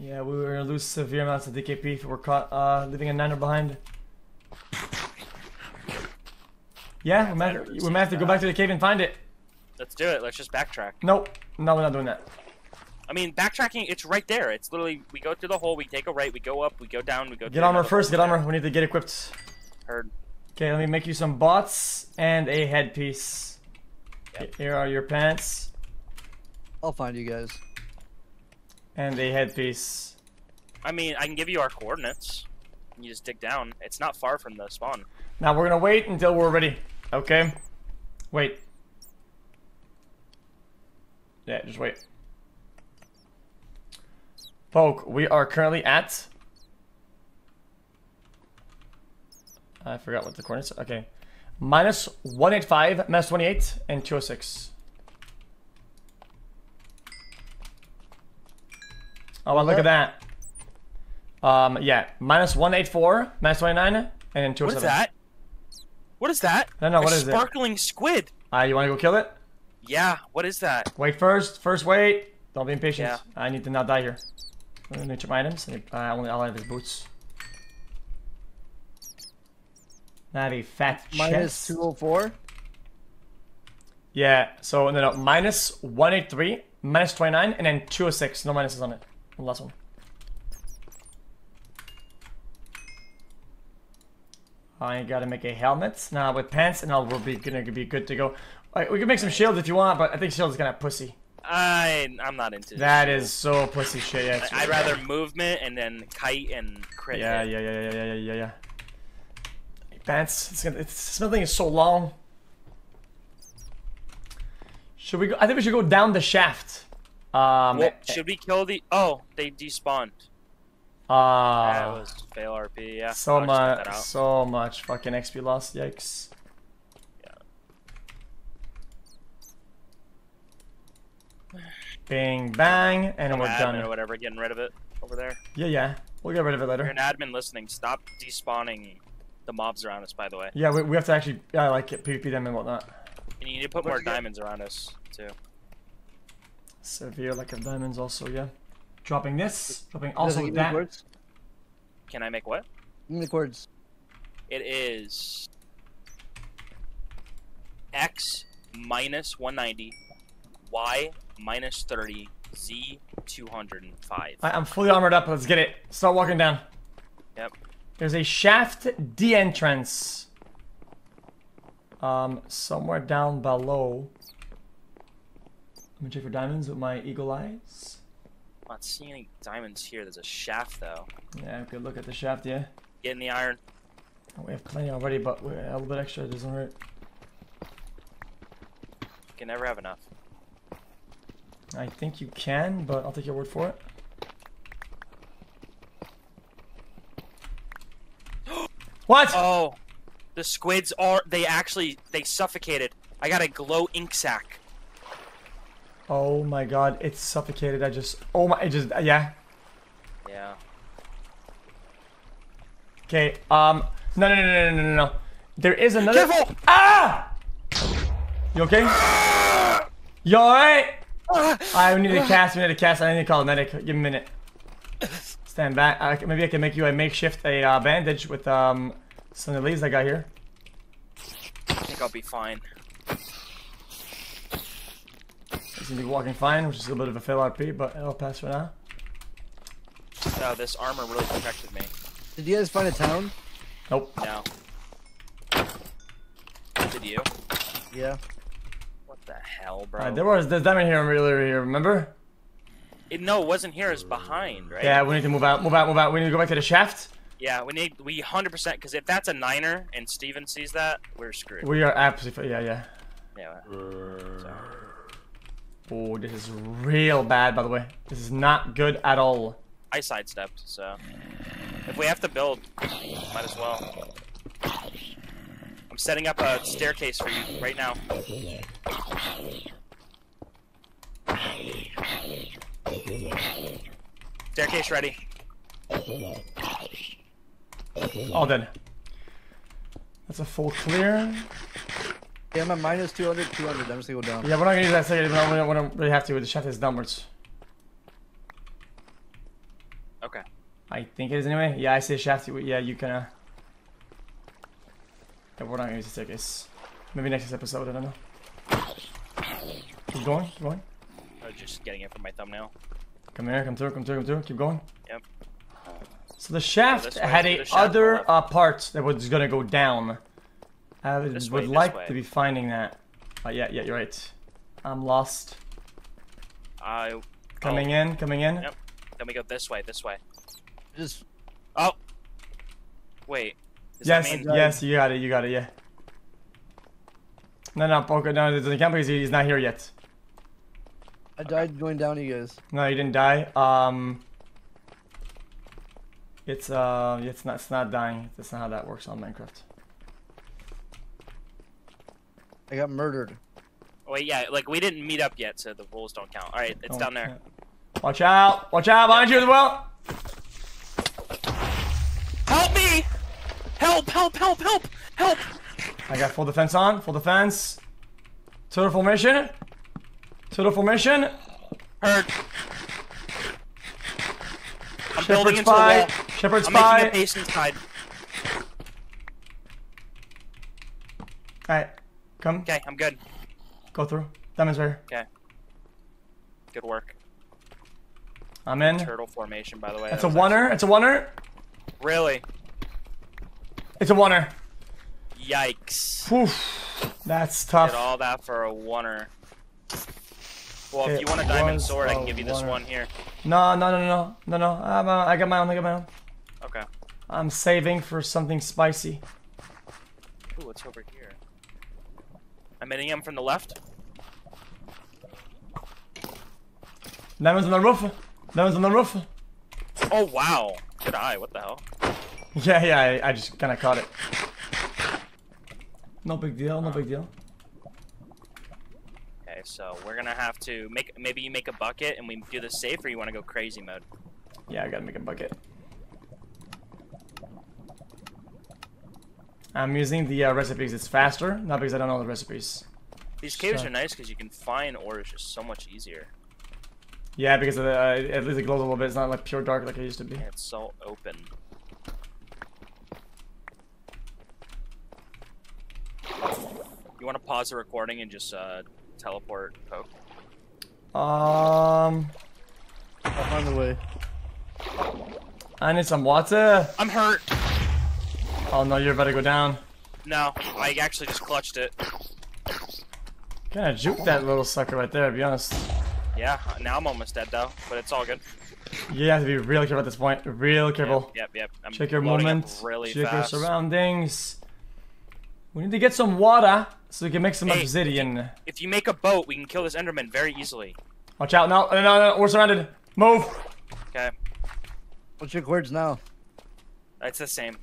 Yeah, we were gonna lose severe amounts of DKP if we're caught uh, leaving a niner behind. Yeah, we might, we might have to go back to the cave and find it. Let's do it. Let's just backtrack. Nope, no, we're not doing that. I mean, backtracking, it's right there. It's literally, we go through the hole, we take a right, we go up, we go down, we go Get armor first, get armor. We need to get equipped. Heard. Okay, let me make you some bots and a headpiece. Yep. Here are your pants I'll find you guys. And a headpiece. I mean, I can give you our coordinates. You just dig down. It's not far from the spawn. Now we're gonna wait until we're ready. Okay. Wait. Yeah, just wait. Folk, we are currently at... I forgot what the coordinates Okay. Minus 185, minus 28, and 206. Oh, well, look at that. Um, yeah, minus one eight four, minus twenty nine, and then two What hundred that? What is that? No, no, A what is it? sparkling squid. Uh, you want to go kill it? Yeah, what is that? Wait first. First wait. Don't be impatient. Yeah. I need to not die here. Let me check my items. I only I'll have his boots. Not a fat Minus chest. 204. Yeah, so no, no, minus 183, minus 29, and then 206. No minuses on it. Last one. I gotta make a helmet now with pants, and I'll we'll be gonna be good to go. Alright, we can make some shields if you want, but I think shield is kind of pussy. I I'm not into That this. is so pussy shit. Yeah, I'd really rather bad. movement and then kite and crit. Yeah, hit. yeah, yeah, yeah, yeah, yeah, yeah. Pants. It's gonna. It's something is so long. Should we go? I think we should go down the shaft. Um. Well, should we kill the? Oh, they despawned. that uh, was fail RP. Yeah. so I'll check that much, so much fucking XP lost. Yikes. Bing bang, and I'm we're admin or done. whatever, getting rid of it over there. Yeah, yeah. We'll get rid of it If you're later. an admin listening, stop despawning the mobs around us. By the way, Yeah, we, we have to actually, yeah, like it. PvP them and whatnot. and you need to put more diamonds around us too. Severe lack of diamonds also, yeah. Dropping this, dropping also it that. quartz? Can I make what? Give me the quartz. It is X minus 190, Y minus 30, Z 205. I, I'm fully armored up, let's get it. Start walking down. Yep. There's a shaft D entrance. Um, somewhere down below. Let me check for diamonds with my eagle eyes. I'm not seeing any diamonds here. There's a shaft though. Yeah, good look at the shaft, yeah. Get in the iron. Oh, we have plenty already, but we're a little bit extra doesn't hurt. You Can never have enough. I think you can, but I'll take your word for it. [GASPS] what? Oh, the squids are. They actually they suffocated. I got a glow ink sac. Oh my god, it's suffocated. I just. Oh my. It just. Yeah. Yeah. Okay. Um. No, no, no, no, no, no, no. There is another. Careful! Ah! You okay? You alright? I need to cast. We need to cast. I need to call a medic. Give me a minute. Stand back. I, maybe I can make you a makeshift a uh, bandage with um some of the leaves I got here. I think I'll be fine. You seem to be walking fine, which is a little bit of a fail RP, but it'll pass for now. Oh, this armor really protected me. Did you guys find a town? Nope. No. Did you? Yeah. What the hell, bro? Uh, there was there's diamond here earlier here. Remember? It, no, it wasn't here. It's behind, right? Yeah. We need to move out. Move out. Move out. We need to go back to the shaft. Yeah, we need we hundred percent because if that's a niner and Steven sees that, we're screwed. We are absolutely. Yeah. Yeah. yeah. Oh, this is real bad, by the way. This is not good at all. I sidestepped, so if we have to build, might as well. I'm setting up a staircase for you right now. Staircase ready. All dead. That's a full clear. Yeah, I'm at minus 200, 200. I'm just gonna go down. Yeah, we're not gonna use that second. We don't, we don't really have to. The shaft is downwards. Okay. I think it is anyway. Yeah, I say shaft. Yeah, you can. Uh... Yeah, we're not gonna use the staircase. Maybe next episode. I don't know. Keep going. Keep going. I was just getting it from my thumbnail. Come here. Come through. Come through. Come through. Keep going. Yep. So the shaft this way, had through a shaft, other hold uh, part that was gonna go down. I would, This would like way. to be finding that. Uh, yeah, yeah, you're right. I'm lost. I Coming oh, in, coming in. Yep. Then we go this way. This way. Just Oh. Wait. Yes, yes, you got it, you got it, yeah. No, no, Poker, no, it can't because he's not here yet. I died going down, you guys. No, you didn't die. Um, it's uh, it's not, it's not dying. That's not how that works on Minecraft. I got murdered. Wait, yeah, like we didn't meet up yet, so the rules don't count. All right, it's down there. yeah. Watch out! Watch out behind you as well. Help me! Help! Help! Help! Help! Help! I got full defense on. Full defense. Turtle formation. Turtle formation. Heard. building Shepherd into a spy. wall. Shepherd I'm making a spy. base inside. Alright. Come. Okay, I'm good. Go through. Diamonds right here. Okay. Good work. I'm in. Turtle formation, by the way. It's a oneer. It's a oneer. Really? It's a oneer. Yikes. Oof. That's Did tough. all that for a oneer. Well, if you want a diamond sword, I a can give you this one here. No, no, no, no, no, no. I'm, uh, I got my own. I got my own. Okay. I'm saving for something spicy. Ooh, what's over here? I'm hitting him from the left. Diamonds on the roof. Diamonds on the roof. Oh, wow. Good eye. What the hell? Yeah, yeah. I, I just kind of caught it. No big deal. No big deal. Okay, so we're gonna have to make maybe you make a bucket and we do this safe, or you want to go crazy mode? Yeah, I gotta make a bucket. I'm using the uh, recipes. It's faster, not because I don't know the recipes. These caves So- are nice because you can find ores just so much easier. Yeah, because of the, uh, at least it glows a little bit. It's not like pure dark like it used to be. And it's so open. You want to pause the recording and just uh, teleport poke? Um, I'll find the way. I need some water. I'm hurt. Oh no, you're about to go down. No, I actually just clutched it. Kind of juke that little sucker right there, to be honest. Yeah, now I'm almost dead though, but it's all good. You have to be real careful at this point. Real careful. Yep, yep. I'm Check your loading up movement. really check fast. your surroundings. We need to get some water so we can make some Hey, obsidian. If you make a boat, we can kill this Enderman very easily. Watch out! No, no, no, no! We're surrounded. Move! Okay, What's your coords now? it's the same.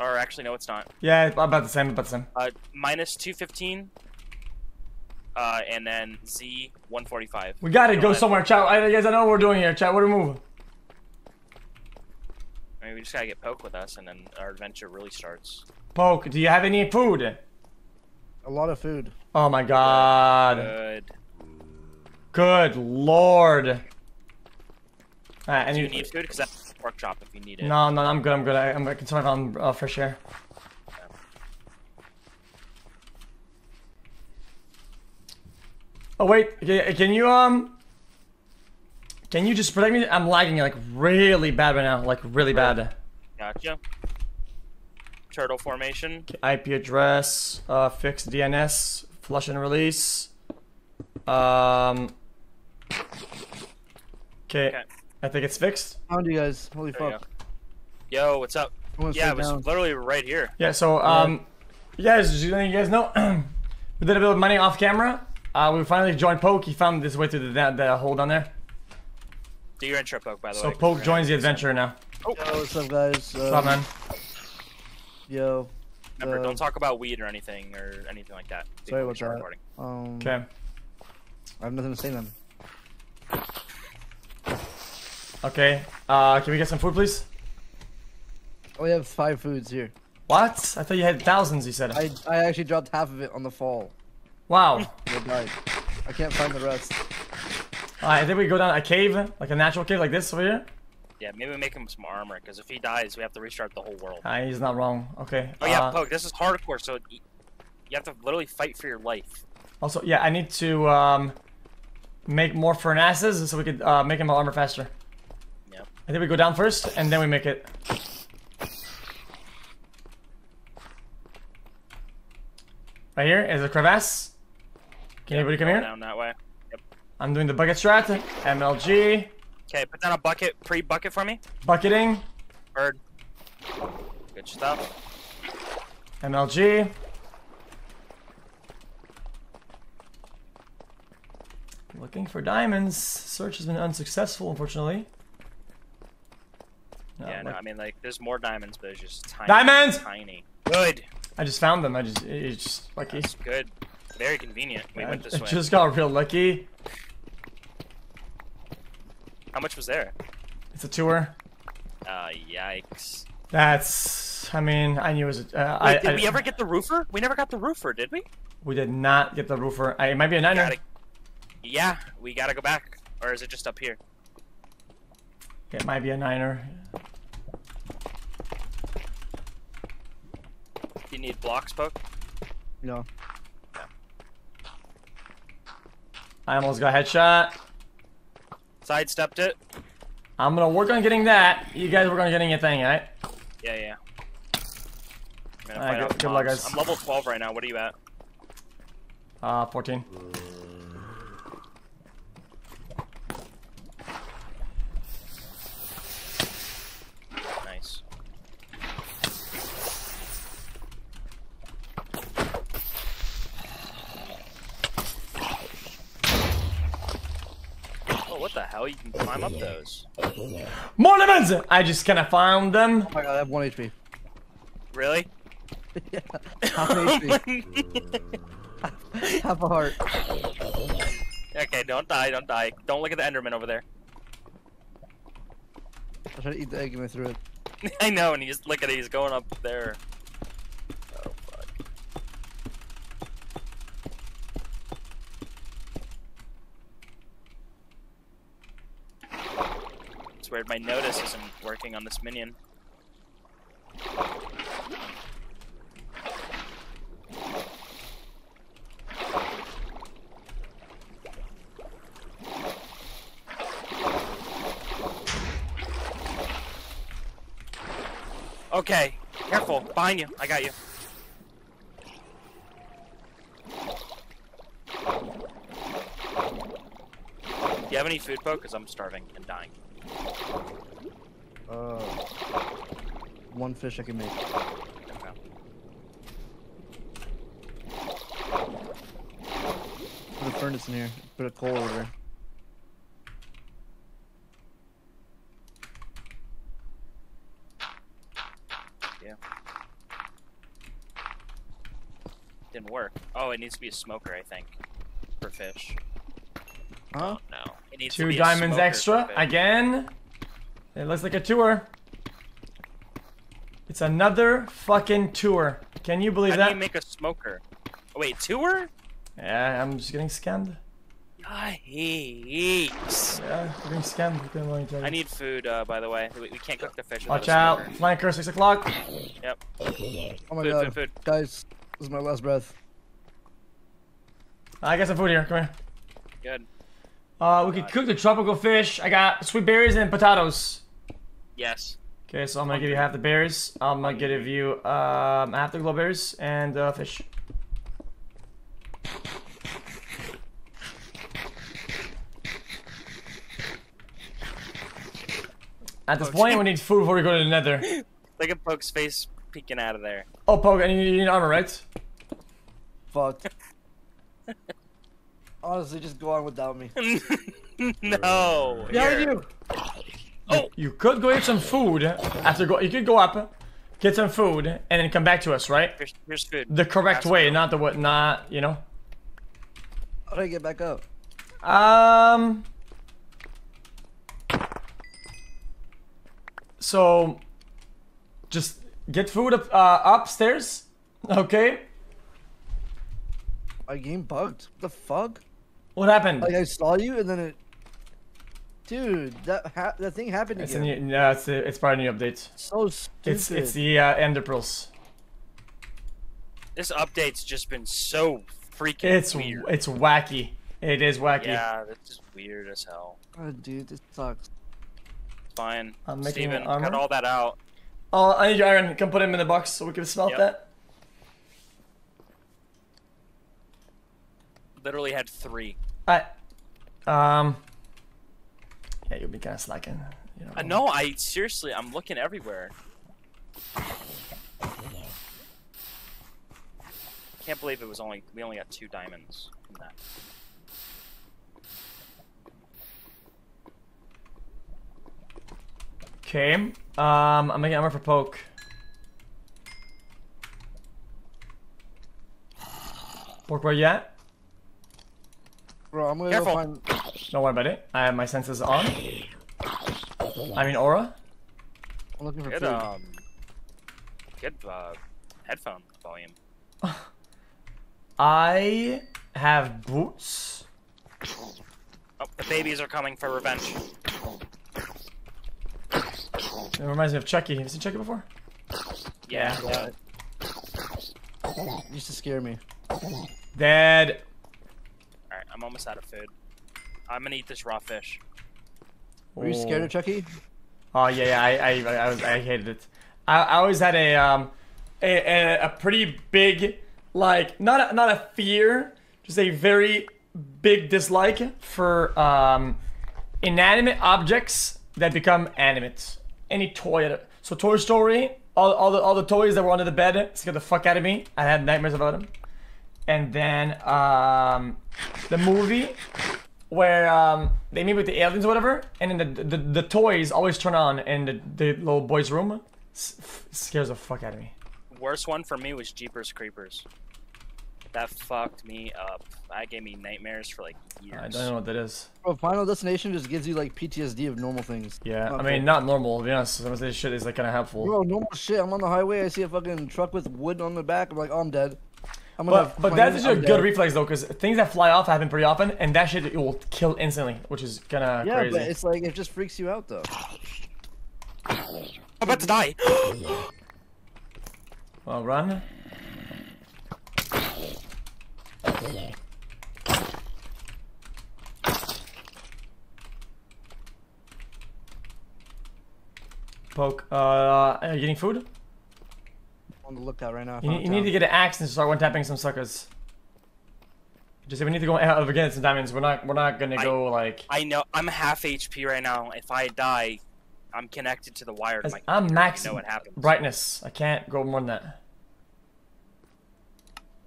Or actually, no, it's not. Yeah, about the same. About the same. Uh, minus 215. Uh, and then Z 145. We gotta go somewhere, chat. I guys, I know what we're doing here, chat. What do we move? what? I mean, we just gotta get Poke with us, and then our adventure really starts. Poke, do you have any food? A lot of food. Oh my god. Good. Good lord. Alright, I Do you need. need food? Because that's a pork chop if you need it. No, no, I'm good. I'm good. I, am I'm concerned on uh, fresh air. Oh wait, can you um? Can you just protect me? I'm lagging like really bad right now, like really bad. Gotcha. Turtle formation. IP address, uh, fixed DNS, flush and release. Um. Okay, Okay. I think it's fixed. Found you guys. Holy There fuck. Yo, what's up? Yeah, it straight was down. literally right here. Yeah, so um, you guys, just letting you guys know, [CLEARS THROAT] we did a bit of money off camera. Uh, we finally joined Poke. He found this way through the the hole down there. Do your intro, Poke, by the So way. So Poke joins the adventure now. Yo, what's up, guys? Um, What's up, man? Yo. Remember, uh, don't talk about weed or anything or anything like that. Sorry before we about that. recording. Um, Okay. I have nothing to say then. Okay. Uh, can we get some food, please? Oh, we have five foods here. What? I thought you had thousands. You said. I I actually dropped half of it on the fall. Wow. [LAUGHS] It died. I can't find the rest. Alright, I think we go down a cave, like a natural cave, like this over here. Yeah, maybe we make him some armor, because if he dies, we have to restart the whole world. Ah, he's not wrong. Okay. Oh yeah, uh, Poke, this is hardcore, so you have to literally fight for your life. Also, yeah, I need to um, make more furnaces so we could uh, make him armor faster. Yep. I think we go down first, and then we make it. Right here is a crevasse. Can anybody come here? Down that way. Yep. I'm doing the bucket strat. MLG. Okay, put down a bucket, pre-bucket for me. Bucketing. Bird. Good stuff. MLG. Looking for diamonds. Search has been unsuccessful, unfortunately. No, yeah, no, I mean like there's more diamonds, but it's just tiny. Diamonds! Tiny. Good. I just found them. I just, it's just lucky. That's good. Very convenient. We I, went this I way. just got real lucky. How much was there? It's a tour. Uh, yikes. That's. I mean, I knew it was. A, uh, Wait, I, did I- we ever get the roofer? We never got the roofer, did we? We did not get the roofer. I, it might be a niner. Gotta, yeah, we gotta go back. Or is it just up here? It might be a niner. You need blocks, poke. No. I almost got a headshot. Sidestepped it. I'm gonna work on getting that. You guys work on getting your thing, alright? Yeah, yeah. I'm gonna Alright, good- good luck, guys. I'm level 12 right now. What are you at? Uh, 14. Nice. Oh, hell? You can climb up those. More lemons! I just kinda found them. Oh my god, I have one HP. Really? [LAUGHS] Half HP. [LAUGHS] [LAUGHS] Half a heart. Okay, don't die, don't die. Don't look at the Enderman over there. I tried to eat the egg and I threw it. I know, and he's look at it, he's going up there. My notice isn't working on this minion. Okay, careful, behind you, I got you. Do you have any food, poke? Because I'm starving and dying. Uh, one fish I can make. Okay. Put a furnace in here. Put a coal over there. Didn't work. Oh, it needs to be a smoker, I think, for fish. Huh? No, it needs to Two be a diamonds smoker for extra. fish. Again. It looks like a tour. It's another fucking tour. Can you believe How do that? you make a smoker? Oh, wait, tour? yeah, I'm just getting scammed. Yikes. Yeah, we're getting scammed. We couldn't let me tell you. I need food, uh, by the way. We, we can't cook the fish Watch out. smoker. Flanker, 6 o'clock. Yep. Oh my Food, god. food, food. Guys, this is my last breath. I got some food here. Come here. Good. Uh, we could cook the tropical fish. I got sweet berries and potatoes. Yes. Okay, so I'm gonna give you half the berries. I'm gonna give you um, half the glow berries and uh, fish. At this Okay. point, we need food before we go to the nether. [LAUGHS] Look at Poke's face peeking out of there. Oh, Poke, and you you need armor, right? Fuck. [LAUGHS] Honestly, just go on without me. [LAUGHS] no. Yeah, I do. Oh, You could go get some food after go. You could go up, get some food, and then come back to us, right? here's, here's food. The correct Ask way, for it. not the what, not you know. How do I get back up? Um. So, just get food up uh, upstairs, okay? My game bugged. What the fuck? What happened? Like I saw you and then it. Dude, that ha- that thing happened it's a new, yeah, it's a, it's part of the new update. So stupid. It's it's the uh, Ender Pearls. This update's just been so freaking It's weird. it's wacky. It is wacky. Yeah, this is weird as hell. Oh, dude, this sucks. Fine. I'm making Steven, armor. cut all that out. Oh, I need your iron. Come put him in the box so we can smelt Yep. that. Literally had three. I, um. Yeah, you'll be kind of slacking. You know. Uh, no, I seriously, I'm looking everywhere. Can't believe it was only we only got two diamonds from that. Okay. Um, I'm making armor for poke. Poke, where you at? Bro, I'm gonna Careful. go find. Don't worry about it. I have my senses on. I mean aura. I'm looking for Good food. um, good uh, headphone volume. [LAUGHS] I have boots. Oh, the babies are coming for revenge. It reminds me of Chucky. Have you seen Chucky before? Yeah. Yeah. yeah. Used to scare me. Dead. Alright, I'm almost out of food. I'm gonna eat this raw fish. Were you scared of Chucky? Oh yeah, yeah. I I I, I, was- I hated it. I, I always had a um a, a, a pretty big like not a, not a fear, just a very big dislike for um inanimate objects that become animate. Any toy. So Toy Story, all, all the all the toys that were under the bed scared the fuck out of me. I had nightmares about them. And then um, the movie where um, they meet with the aliens or whatever, and then the the, the toys always turn on in the, the little boy's room. S- f- scares the fuck out of me. Worst one for me was Jeepers Creepers. That fucked me up. That gave me nightmares for like years. I don't know what that is. Bro, Final Destination just gives you like PTSD of normal things. Yeah, Not I mean, cool. not normal. To be honest, some of this shit is like kind of helpful. Bro, normal shit. I'm on the highway. I see a fucking truck with wood on the back. I'm like, oh, I'm dead. I'm gonna But but that's in, just a I'm good dead. reflex though, because things that fly off happen pretty often, and that shit it will kill instantly, which is kind of Yeah, crazy. but it's like it just freaks you out though. I'm about to die. [GASPS] Well, run. Poke. Uh, are you getting food? I'm on the lookout right now. You need, you need to get an axe and start one tapping some suckers. Just say we need to go out again some diamonds. We're not. We're not gonna I- go like. I know. I'm half HP right now. If I die, I'm connected to the wire to my I'm max You know what happens. brightness. I can't go more than that.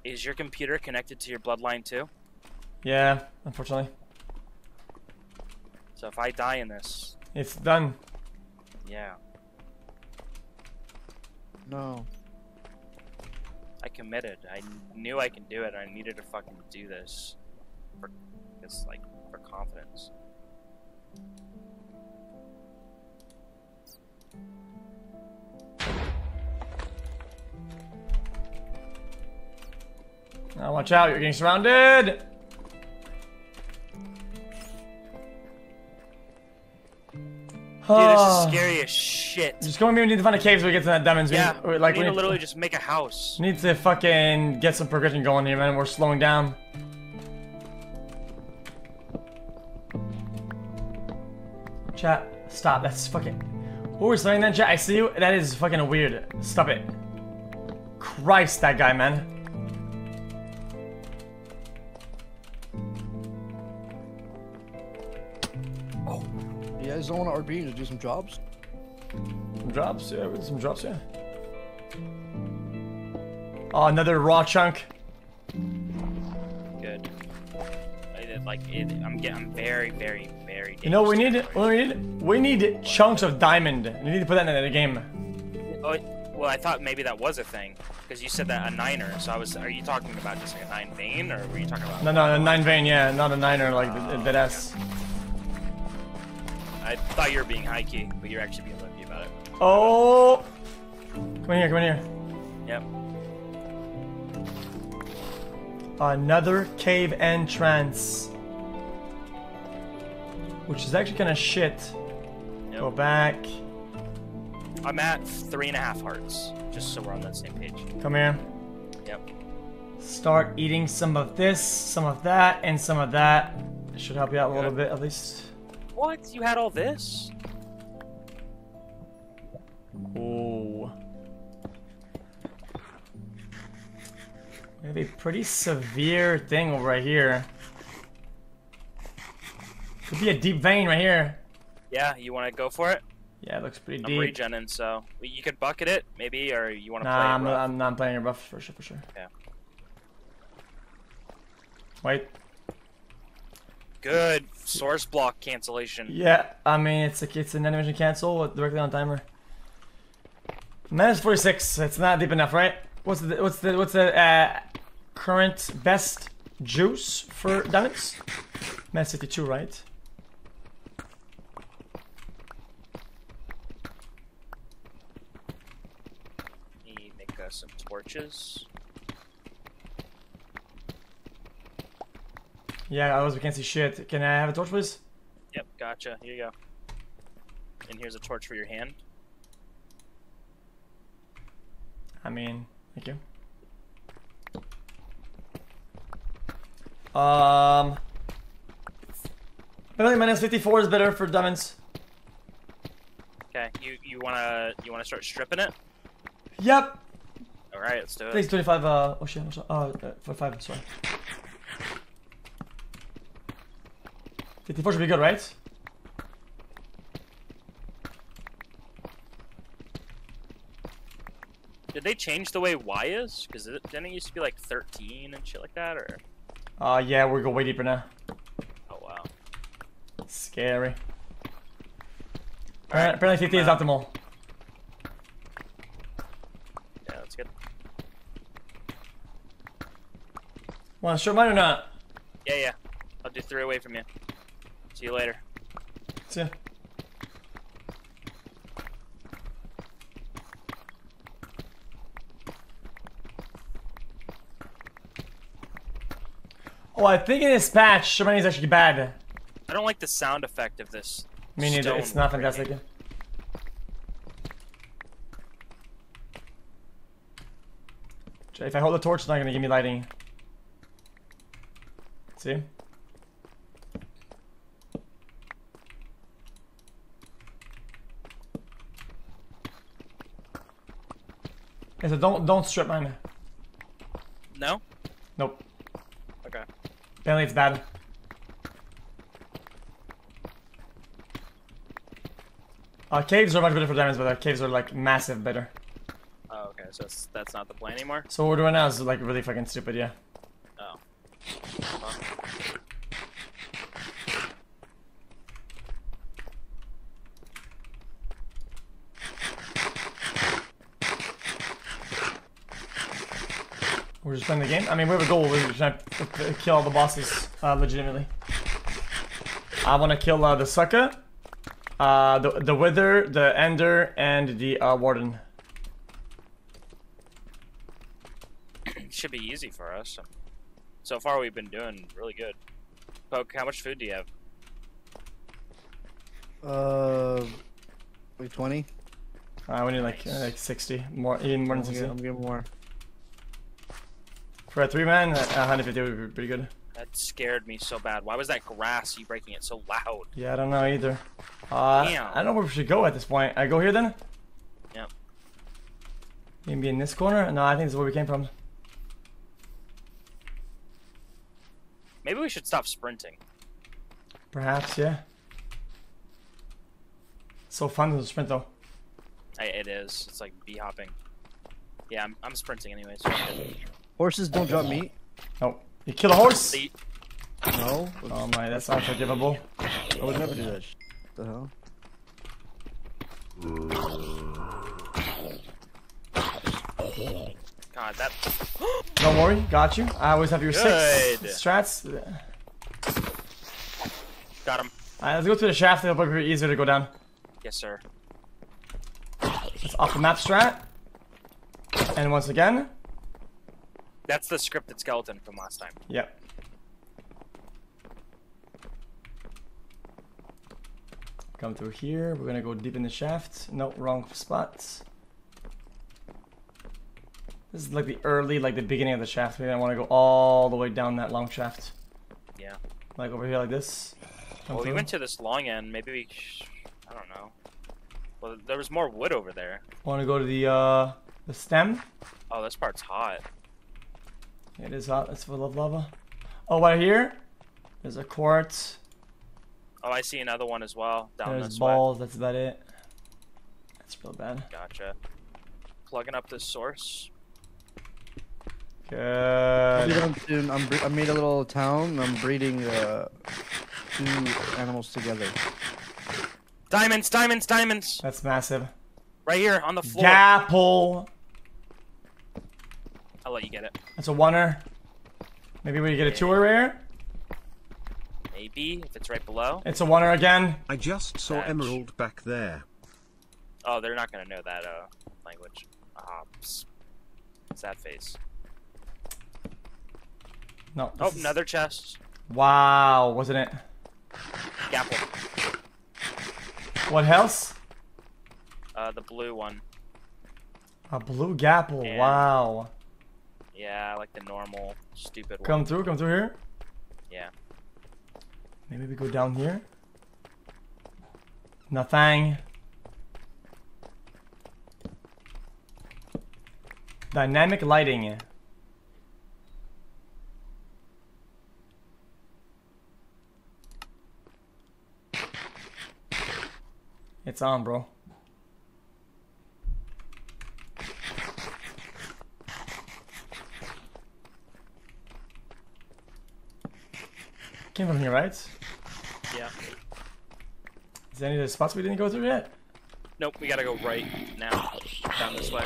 Is your computer connected to your bloodline too? Yeah, unfortunately, So if I die in this, it's done. yeah, No. I committed. I knew I can do it. I needed to fucking do this for, it's like for confidence. Now watch out! You're getting surrounded. Dude, this is ah. scary as shit. Just go me. We need to find a cave so we get to that diamonds. Yeah, need, like we need to need, literally just make a house. we need to fucking get some progression going here, man. We're slowing down. Chat, stop. That's fucking. We're saying then, chat? I see you. That is fucking weird. Stop it. Christ, that guy, man. You guys don't want to RP to do some jobs? Some drops, yeah. Some jobs, yeah. Oh, another raw chunk. Good. I did, like it, I'm getting. Very, very, very. You know, we need what we need we need chunks of diamond. We need to put that in the game. Oh, well, I thought maybe that was a thing because you said that a niner. So I was. Are you talking about just like a nine vein, or were you talking about? No, no, a nine vein, yeah, not a niner like the, the S. I thought you were being high key, but you're actually being low-key about it. Oh, come in here, come in here. Yep. Another cave entrance, which is actually kind of shit. Go back. I'm at three and a half hearts, just so we're on that same page. Come here. Yep. Start eating some of this, some of that, and some of that. Should help you out a little Good. bit at least. What? You had all this? Oh. We have a pretty severe thing over right here. Could be a deep vein right here. Yeah. You want to go for it? Yeah, it looks pretty I'm deep. regening, so you could bucket it maybe, or you want to Nah, play I'm, it rough? I'm not playing it rough for sure, for sure. Yeah. Wait. Good source block cancellation. Yeah, I mean it's a, it's an animation cancel directly on timer. Minus 46. It's not deep enough, right? What's the what's the what's the uh, current best juice for diamonds? Minus 52, right? Need make uh, some torches. Yeah, otherwise we can't see shit. Can I have a torch, please? Yep, gotcha. Here you go. And here's a torch for your hand. I mean, thank you. Um, I think minus 54 is better for diamonds. Okay, you you wanna you wanna start stripping it? Yep. All right, let's do it. Thanks, 25. Uh, oh shit, what's up? Uh, uh, 45, sorry. 54 should be good, right? Did they change the way Y is? Because it, didn't it used to be like 13 and shit like that, or? Uh, yeah, we're going way deeper now. Oh wow. Scary. Alright, Apparently 50 is optimal. Yeah, that's good. Want to show mine or not? Yeah, yeah. I'll do three away from you. See you later. See ya. Oh, I think in this patch, is actually bad. I don't like the sound effect of this. Me neither. It's not breaking. fantastic. If I hold the torch, it's not gonna give me lighting. See? Yeah, so don't don't strip mine. No. Nope. Okay. Apparently it's bad. Uh, caves are much better for diamonds, but uh, caves are like massive better. Oh, okay. So that's, that's not the plan anymore. So what we're doing now is like really fucking stupid, yeah. Oh. Well, We're just playing the game. I mean, we have a goal. We're trying to kill all the bosses uh, legitimately. I want to kill uh, the sucker, uh, the the wither, the ender, and the uh, warden. it should be easy for us. So far, we've been doing really good. Poke, how much food do you have? Uh, like 20? Uh, we need like uh, like 60 more, even more than 60. I'm getting more. For a three man, uh, 150 would be pretty good. That scared me so bad. Why was that grass you breaking it so loud? Yeah, I don't know either. Uh, Damn. I don't know where we should go at this point. I go here then? Yep. Maybe in this corner? No, I think this is where we came from. Maybe we should stop sprinting. Perhaps, yeah. So fun to sprint though. I, it is. It's like bee hopping. Yeah, I'm, I'm sprinting anyways. Horses don't drop meat? Oh, you kill a horse? No. Oh my, that's unforgivable. I would never do that. Sh- the hell? God, that. Don't worry, got you. I always have your Good. six strats. Got him. Alright, let's go to the shaft. It'll be easier to go down. Yes, sir. It's off the map strat. And once again, That's the scripted skeleton from last time. yep. Come through here. We're gonna go deep in the shaft. No, wrong spots. This is like the early, like the beginning of the shaft. Maybe don't want to go all the way down that long shaft. Yeah. Like over here, like this. Come Well, we went to this long end. Maybe we. Sh- I don't know. Well, there was more wood over there. Want to go to the uh the stem? Oh, this part's hot. It is hot. It's full of lava. Oh, right here. There's a quartz. Oh, I see another one as well down There's this balls. That's about it. That's real bad. Gotcha. Plugging up this source. I'll be Good. done soon. I'm bre- I made a little town. I'm breeding uh, two animals together. Diamonds, diamonds, diamonds! That's massive. Right here on the floor. Gapple. I'll let you get it. That's a oneer. Maybe we get a two-er rare. Maybe if it's right below. It's a oneer again. I just saw Badge. Emerald back there. Oh, they're not gonna know that uh language. Ah, psst. It's that face. No. Oh, this another chest. Wow, wasn't it? Gapple. What else? Uh, the blue one. A blue gapple. And- Wow. Yeah, like the normal stupid one. Come through. Come through here. Yeah. Maybe we go down here. Nothing. Dynamic lighting. It's on, bro. Came from here, right? Yeah. Is there any of the spots we didn't go through yet? Nope, we gotta go right now. Down this way.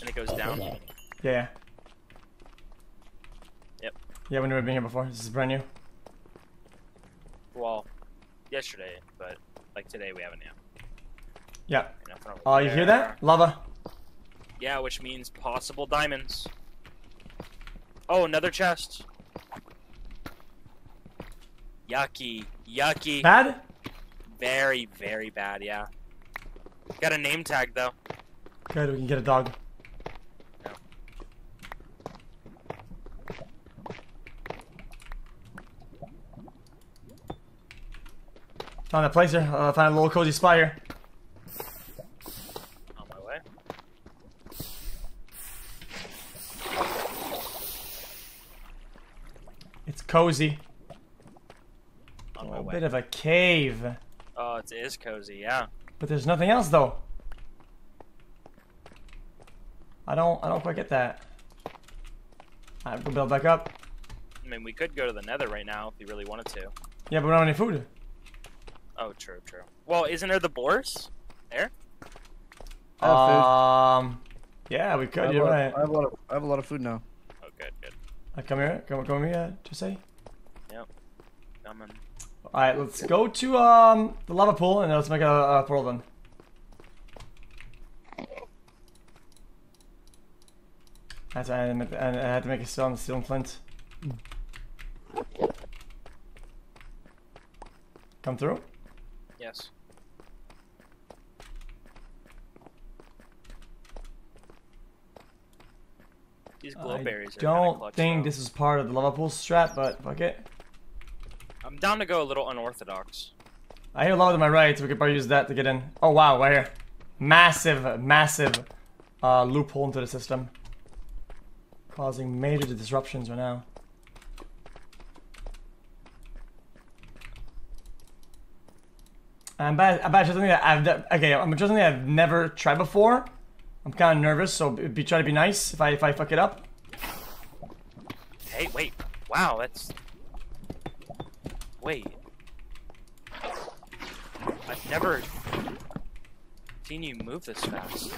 And it goes down. Yeah, yeah. Yep. Yeah, we've never been here before. This is brand new. Well, yesterday, but like today we haven't yet. Yeah. Oh, you hear that? Lava. Yeah, which means possible diamonds. Oh, another chest. Yucky. Yucky. Bad? Very, very bad, yeah. Got a name tag, though. Good, we can get a dog. Found a place here. Uh, found a little cozy spot here. On my way. It's cozy. On A way. bit of a cave. Oh, it is cozy, yeah. But there's nothing else though. I don't I don't quite get that. Alright, we'll build back up. I mean, we could go to the nether right now if you really wanted to. Yeah, but we don't have any food. Oh, true, true. Well, isn't there the boars? There? I have food. Um Yeah, we could, have, you're a lot, right. I have a lot of I have a lot of food now. Oh, good, good. Uh, come here, come come here, to say. Yep. Coming. Alright, let's go to um the lava pool and let's make a, a portal then. I had, to, I had to make- I had to make a stone, steel and flint. Come through? Yes. These glowberries I are don't think this is part of the lava pool strat, but fuck it. I'm down to go a little unorthodox. I hear lava to my right, so we could probably use that to get in. Oh wow, right here. Massive, massive uh, loophole into the system. Causing major disruptions right now. I'm bad. I'm bad. Something that I've okay. I'm just something I've never tried before. I'm kind of nervous, so be, be try to be nice if I if I fuck it up. Hey, wait. Wow, that's. Wait. I've never seen you move this fast.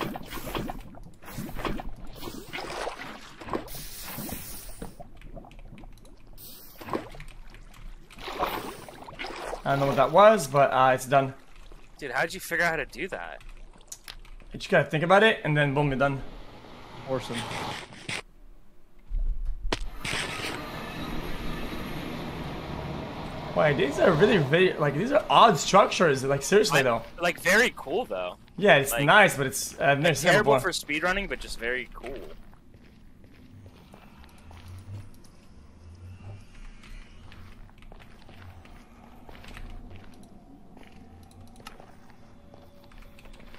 I don't know what that was, but uh, it's done. Dude, how did you figure out how to do that? You just gotta think about it, and then boom, you're done. Awesome. Wait, these are really, very like these are odd structures. Like seriously though. Like, very cool, though. Yeah, it's like- nice, but it's uh, I've never seen it Terrible before. for speedrunning, but just very cool.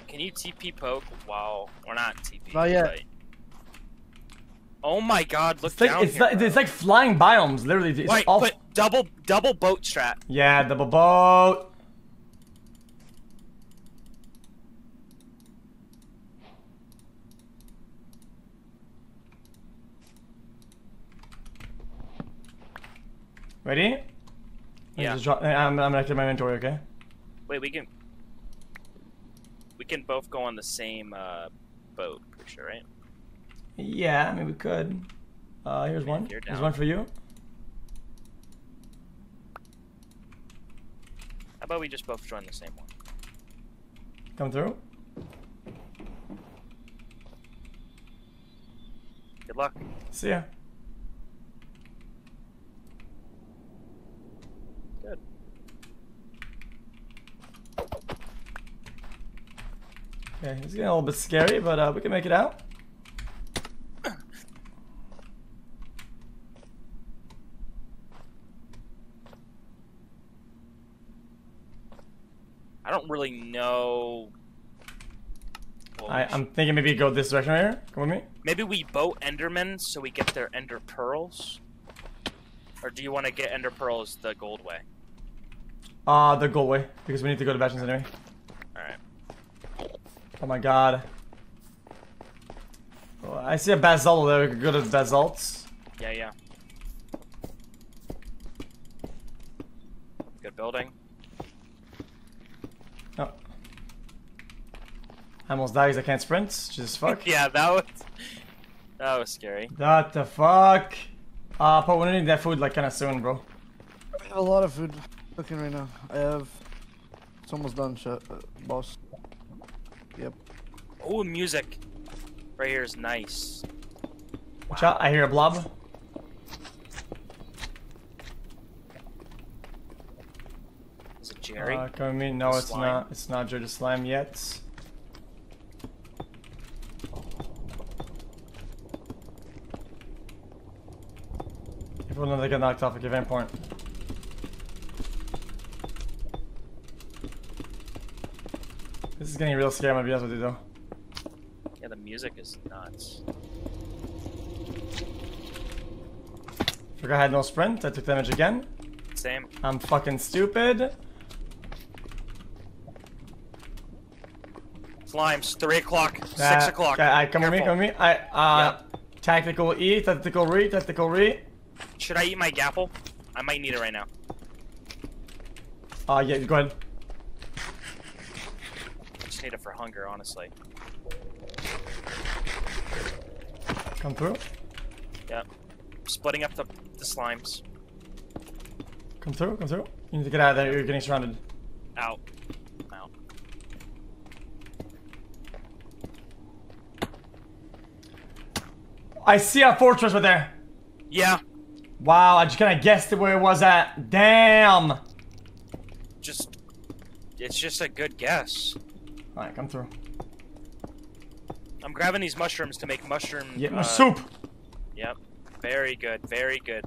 Can you TP poke? Wow, or not TP. Not yet. but- Oh my god, look It's like down it's here. like, it's like flying biomes. Literally, it's Wait, all. but double double boat strat. Yeah, double boat. Ready? Yeah. just drop- I'm, I'm gonna my inventory, okay? Wait, we can we can both go on the same uh, boat for sure, right? Yeah, I mean we could. Uh, here's one. Here's one for you. How about we just both join the same one? Come through. Good luck. See ya. Good. Okay, it's getting a little bit scary, but uh, we can make it out. I don't really know. Well, I, I'm thinking maybe go this direction right here. Come with me. Maybe we boat Endermen so we get their Ender Pearls? Or do you want to get Ender Pearls the gold way? Uh, the gold way, because we need to go to Bastions anyway. Alright. Oh my god. Oh, I see a basalt there, we could go to basalts. Yeah, yeah. Good building. Oh. I almost died because I can't sprint. Jesus [LAUGHS] fuck. Yeah, that was that was scary. What the fuck? Uh, but we're need that food like kinda soon, bro. I have a lot of food cooking right now. I have. It's almost done, shut, uh, boss. Yep. Oh, music. Right here is nice. Watch out, I hear a blob. Is it Jerry? Uh, come with me. No, The it's slime? not. It's not Jerry the Slime yet. We're not get knocked off a given point. This is getting real scary, I'm gonna be honest with you though. yeah, the music is nuts. Forgot I had no sprint, I took damage again. Same. I'm fucking stupid. Slimes, 3 o'clock, 6 Uh, o'clock. I come with me, come with me. I uh tactical E, tactical re, tactical re. Should I eat my gapple? I might need it right now. Uh yeah, go ahead. Just need it for hunger, honestly. Come through. Yep. Splitting up the, the slimes. Come through, come through. You need to get out of there, you're getting surrounded. Out. Out. I see a fortress right there. Yeah, Wow, I just kinda guessed where it was at. Damn! just... It's just a good guess. Alright, come through. I'm grabbing these mushrooms to make mushroom... Get my uh, soup! Yep. Very good, very good.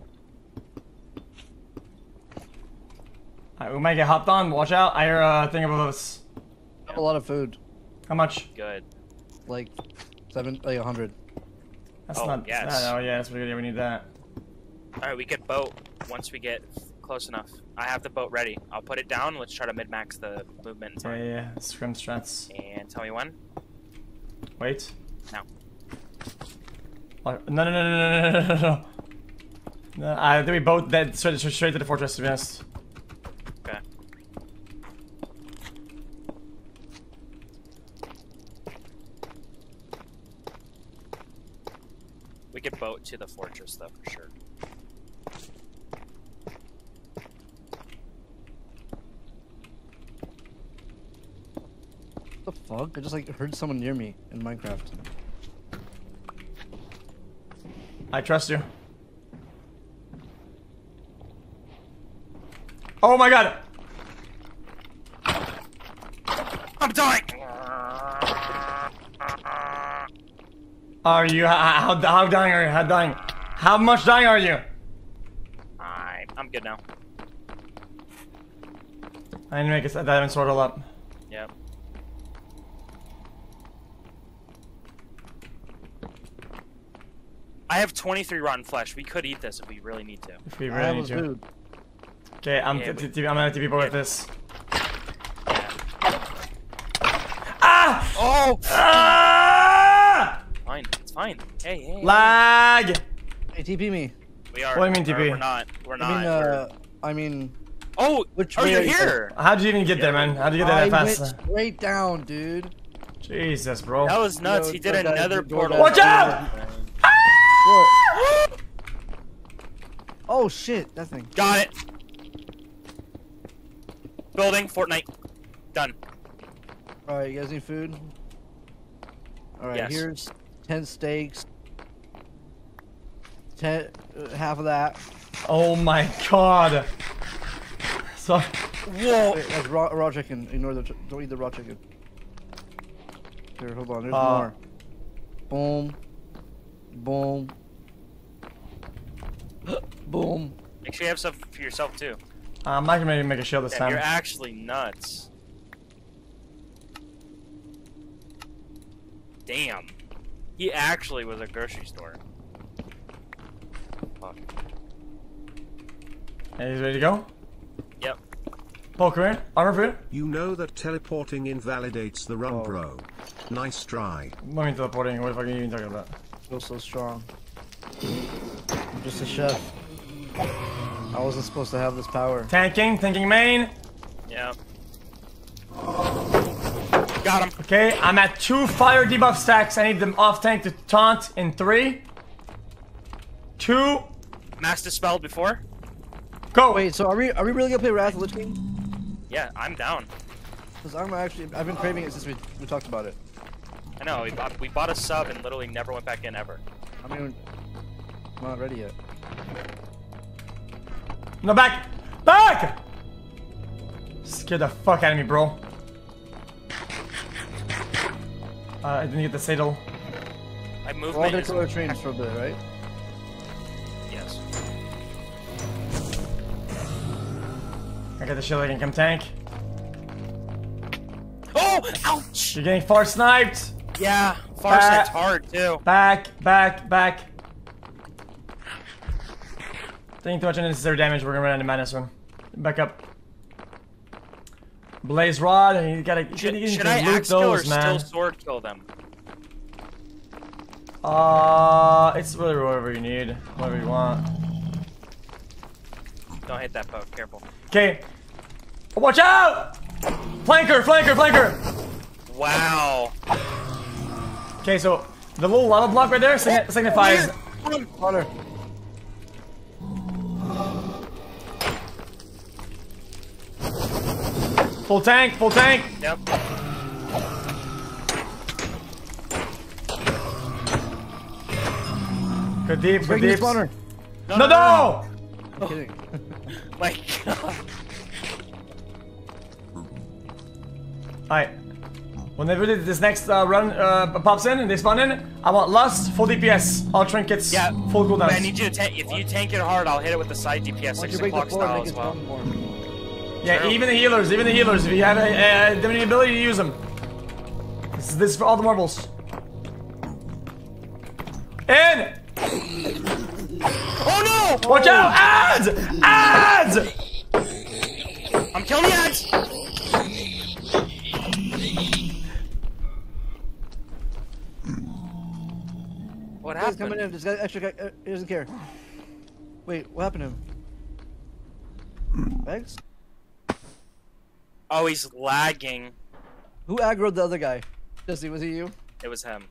Alright, we might get hopped on, watch out. I hear a thing above us. I have a lot of food. How much? Good. Like, seven, like a hundred. That's Oh, not. yes. Oh, yeah, that's pretty good. Yeah, we need that. Alright, we get boat once we get close enough. I have the boat ready. I'll put it down. Let's try to min-max the movement. Yeah, yeah, yeah. Scrim strats. And tell me when. Wait. No. No, no, no, no, no, no, no, no. I uh, think we both dead straight, straight to the fortress, to be honest. Okay. We could boat to the fortress, though, for sure. The fuck? I just like heard someone near me in Minecraft. I trust you. Oh my god! I'm dying. Are you. How, how, how dying are you? How dying? How much dying are you? Alright, I'm good now. I need to make a diamond sword all up. Yep. I have 23 rotten flesh. We could eat this if we really need to. If we really need to. Okay, I'm, Yeah, t- but- t- I'm gonna TP with this. Yeah. Ah! Oh! Ah! Fine. It's fine. Hey, hey. Lag! Hey, TP me. We are. What do you mean, TP? We're not. We're not. I mean, uh, I mean, Oh! which oh, you're you- here! How'd you even get there, man? How'd you get there I that went fast? straight down, dude. Jesus, bro. That was nuts. Yo, he did another portal. Watch out! What? [GASPS] Oh shit, that thing. Got it. Building. Fortnite. Done. Alright, you guys need food? Alright, Yes. here's 10 steaks. 10, uh, half of that. Oh my god. So, Whoa. Wait, that's raw, raw chicken. Ignore the, don't eat the raw chicken. Here, hold on. There's Uh, more. Boom. Boom. [GASPS] Boom. Make sure you have stuff for yourself too. Uh, I'm not gonna make a shield this time. you're actually nuts. Damn. He actually was a grocery store. Fuck. Hey, he's ready to go. Yep. Paul, come here. Armor food. You know that teleporting invalidates the run, Oh. bro. Nice try. What mean teleporting? What the fuck are you even talking about? Feel so strong. I'm just a chef. I wasn't supposed to have this power. Tanking, tanking main. Yeah. Got him. Okay, I'm at two fire debuff stacks. I need them off tank to taunt in three, two, Max dispelled before. go. Wait, so are we are we really gonna play Wrath of Lich King? Yeah, I'm down. Because I'm actually I've been craving it since we, we talked about it. I know. We bought, we bought a sub and literally never went back in ever. I mean, I'm not ready yet. No, back! Back! Scared the fuck out of me, bro. Uh, I didn't get the saddle. My We're all movement gonna is kill trains for a bit, right? yes. I got the shield, I can come tank. Oh, ouch! You're getting far sniped! Yeah, Farsight's hard too. Back, back, back. Taking too much unnecessary damage, we're gonna run into mana soon. Back up. Blaze Rod, and you gotta, you Should, you should I loot axe kill or those, man. still sword kill them? Uh, it's really whatever you need, whatever you want. Don't hit that poke. Careful. Okay. Watch out! Flanker, flanker, flanker! Wow. Okay, so the little lava block right there signi- signifies. Water. Full tank, full tank. Yep. Good deep, good Bring the deep. spawner. No, no! [LAUGHS] I'm kidding. [LAUGHS] My God. Alright. Whenever this next uh, run uh, pops in and they spawn in, I want Lust, full DPS, all trinkets, Yeah. full cooldowns. I need you to tank. If you tank it hard, I'll hit it with the side DPS six you break the o'clock style as well. yeah, True. even the healers, even the healers, if you have a, a, the ability to use them. This is, this is for all the marbles. In! Oh no! Watch out! Ads! Ads! I'm killing the ads. What Guy's coming happened? in. This guy extra guy uh, he doesn't care. Wait, what happened to him? Eggs? Oh, he's lagging. Who aggroed the other guy? Jesse, was he you? It was him.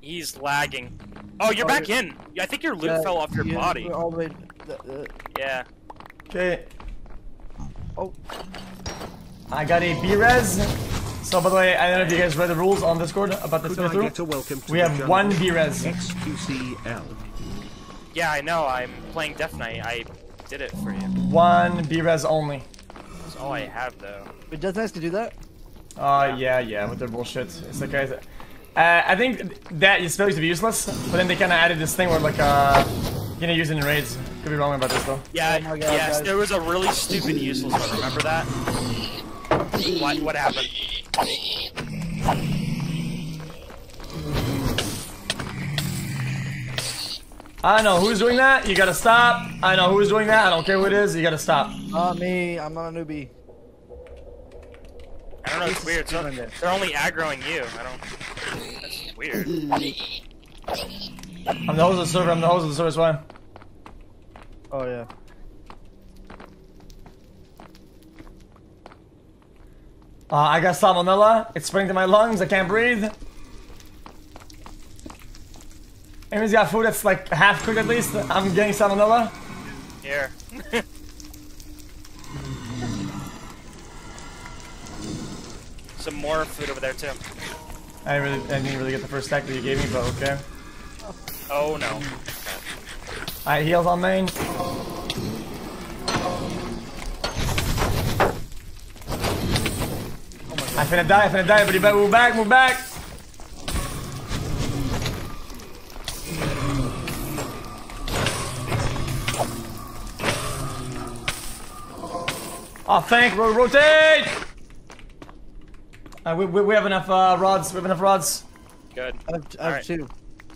He's lagging. Oh, you're Oh, back you're- in. I think your loot Yeah, fell off your you- body. we're All the way. The, uh, Yeah. Okay, oh, I got a B-res. So, by the way, I don't know if you guys read the rules on Discord about this Could I playthrough. get a welcome to We have jungle? one B-res. XQCL. Yeah, I know. I'm playing Death Knight. I did it for you. One B-res only. That's all I have, though. wait, Death Knights can do that? Uh, yeah, yeah, with their bullshit. It's like, guys. Uh, I think that is supposed to be useless, but then they kind of added this thing where, like, uh, you know, use it in raids. Could be wrong about this, though. Yeah, Oh God, yes, guys. there was a really stupid useless one. Remember that? What? What happened? I know who's doing that. You gotta stop. I know who's doing that. I don't care who it is. You gotta stop. Not me. I'm not a newbie. I don't know. It's weird. So, Stupid they're only aggroing you. I don't. That's weird. I'm the host of the server. I'm the host of the server. That's why. Oh yeah. Uh, I got salmonella. It's spreading to my lungs. I can't breathe. Amy's got food that's like half cooked at least. I'm getting salmonella. Here. [LAUGHS] Some more food over there too. I didn't really, I didn't really get the first stack that you gave me, but okay. Oh no. Alright, heals on main. Finna die, I'm finna die, everybody back, move back, move back! Oh, thank, ro rotate! Uh, we, we, we have enough uh, rods, we have enough rods. Good. I have, I have Alright. two.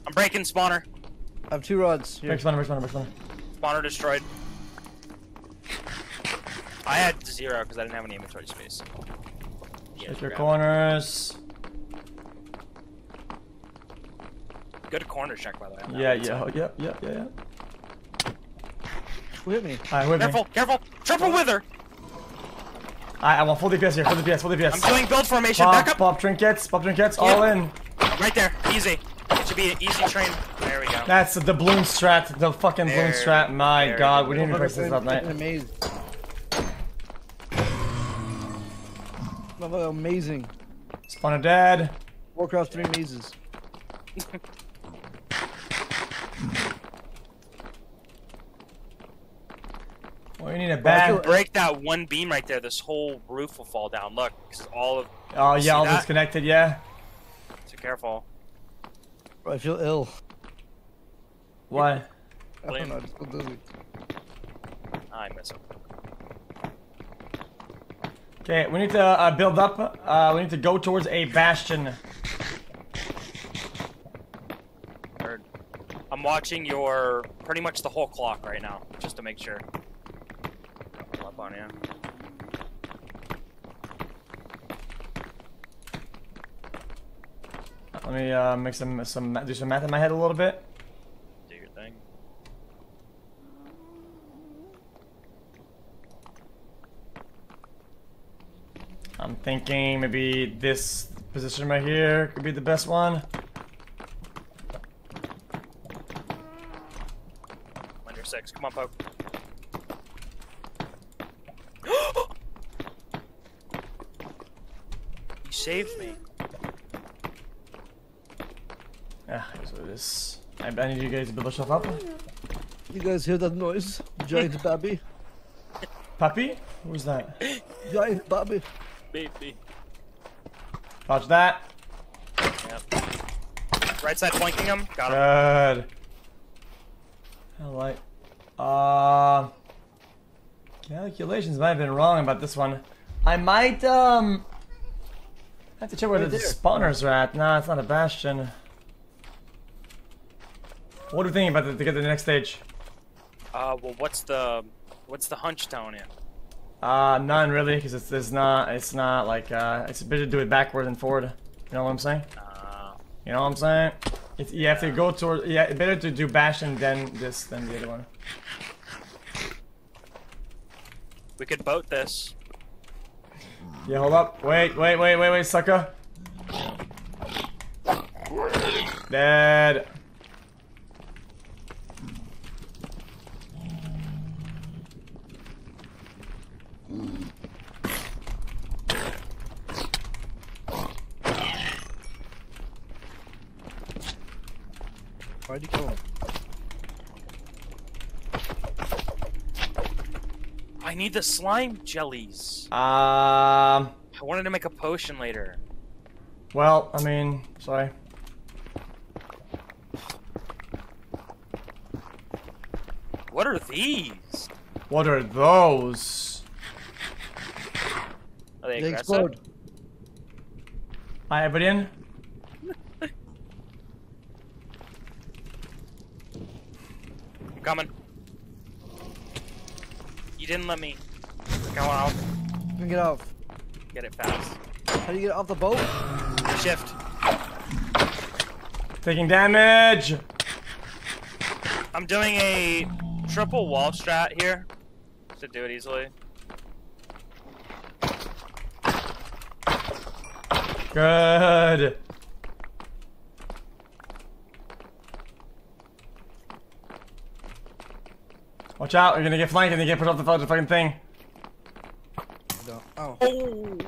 I'm breaking spawner. I have two rods. Here. Break spawner, break spawner, break spawner. Spawner destroyed. I had zero because I didn't have any inventory space. Yeah, Check your grab it. corners. Good corner check, by the way. on that Yeah, yeah, side. oh, yeah, yeah, yeah, yeah. Who hit me? Alright, with me. Careful, careful! Triple wither! I, I want full DPS here, full DPS, full DPS. I'm doing build formation. Back up! pop trinkets, pop trinkets, all in. Right there. Easy. It should be an easy train. There we go. That's the balloon strat, the fucking balloon There- strat. My god, we didn't even practice this last night. Amazing. Motherfucker, Amazing. Spawner dead. Warcraft 3 mazes. [LAUGHS] Well, we need a Well, I bag. feel- Break that one beam right there. This whole roof will fall down. Look, 'cause all of. Oh See yeah, all disconnected. Yeah. So careful. Bro, I feel ill. Why? I don't know, I just feel dizzy. I miss him. Okay, we need to uh, build up. Uh, we need to go towards a bastion. Heard. I'm watching your pretty much the whole clock right now, just to make sure. Up on you. Let me uh, make some some do some math in my head a little bit. Do your thing. I'm thinking maybe this position right here could be the best one. When six, come on, poke. you [GASPS] saved me. Yeah, here's what it is. I, I need you guys to build yourself up. You guys hear that noise? Giant [LAUGHS] babby. Puppy? Who's that? Giant babby. Baby. Watch that. Yep. Right side flanking him. Got him. Good. I like. Uh, calculations might have been wrong about this one. I might um have to check where Right the there. Spawners are at. Nah, it's not a bastion. What are we thinking about the, to get to the next stage? Uh, well, what's the what's the hunch telling you? Uh, none really, because it's, it's not it's not like uh it's better to do it backward than forward. You know what I'm saying? Uh, You know what I'm saying? It's, you have to go toward. Yeah, better to do bastion than this than the other one. we could boat this. Yeah, hold up. Wait, wait, wait, wait, wait, sucker. Dead. Why'd you kill him? I need the slime jellies. Um. I wanted to make a potion later. Well, I mean, sorry. What are these? What are those? Are they They aggressive? explode. Hi, everybody in? Coming. You didn't let me. Go on, You can get off. get it fast. How do you get off the boat? Shift. Taking damage. I'm doing a triple wall strat here to do it easily. Good. Watch out, you're gonna get flanked and you get put off the fu- fucking thing. No. Oh. Oh.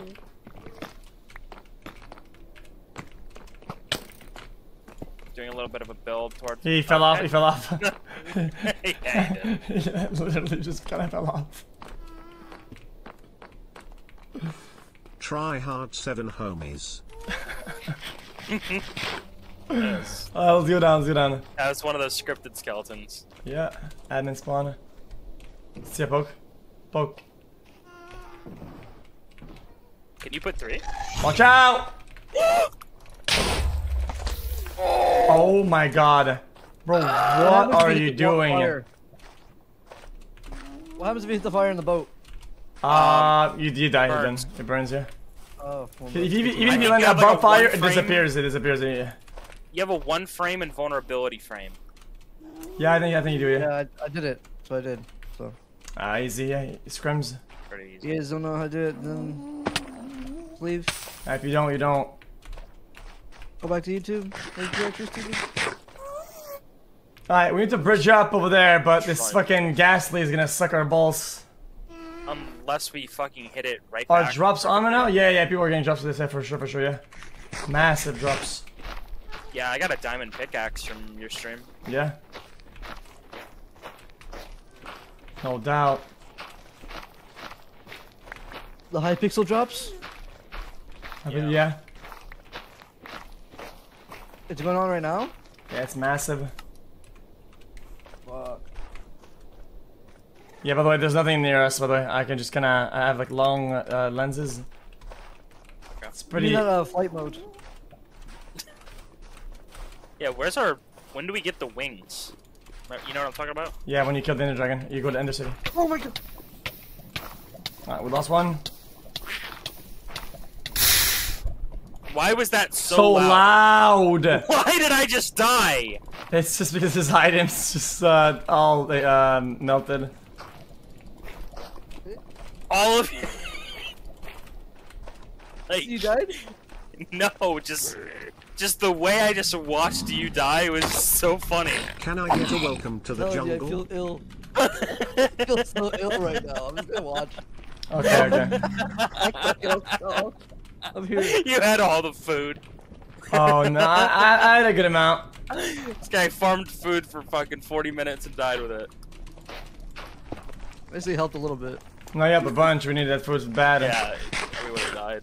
Doing a little bit of a build towards. He fell off, he fell off. [LAUGHS] yeah, he did. [LAUGHS] yeah, literally just kind of fell off. Try hard 7 homies. [LAUGHS] Yes. Uh, let's go down, let's go down. That was one of those scripted skeletons. Yeah, admin spawn. See ya, poke. Poke. Can you put three? Watch out! Oh my god. Bro, what happens are you doing? What happens if you hit the fire in the boat? Uh, you, you die here then. burns. It burns you. Oh, well, even if you land you have, like, fire, it disappears. It disappears. Yeah, You have a one frame and vulnerability frame. yeah I think I think you do. Yeah. yeah, I, I did it. So I did. So Ah, easy. Yeah, scrims. Pretty if easy. you guys don't know how to do it, then leave. If you don't, you don't. Go back to YouTube. Make directors TV. Alright, we need to bridge up over there, but this Fine. fucking ghastly is gonna suck our balls. Unless we fucking hit it right Are back. drops on right now? Yeah, yeah, people are getting drops for this, yeah, for sure, for sure, yeah. Massive drops. Yeah, I got a diamond pickaxe from your stream. Yeah. No doubt. The high pixel drops. I think- yeah. It's going on right now. Yeah, it's massive. Fuck. Yeah, by the way, there's nothing near us, by the way. I can just kinda, I have like long uh, lenses. It's Pretty. pretty, You need that uh, flight mode. Yeah, where's our... When do we get the wings? You know what I'm talking about? yeah, when you kill the Ender Dragon, you go to Ender City. Oh my god. Alright, we lost one. Why was that so, So loud? loud! [LAUGHS] Why did I just die? It's just because his items just uh, all they, uh, melted. All of you. [LAUGHS] like, You died? No, just, just the way I just watched you die was so funny. Can I get a welcome to the oh, No, I jungle? feel ill. I feel so ill right now. I'm just gonna watch. Okay, okay. [LAUGHS] I can't get I'm here. [LAUGHS] you had all the food. Oh no, I, I, I had a good amount. This guy farmed food for fucking 40 minutes and died with it. Basically helped a little bit. No, you have a bunch. We need that food bad. Yeah, we would have died.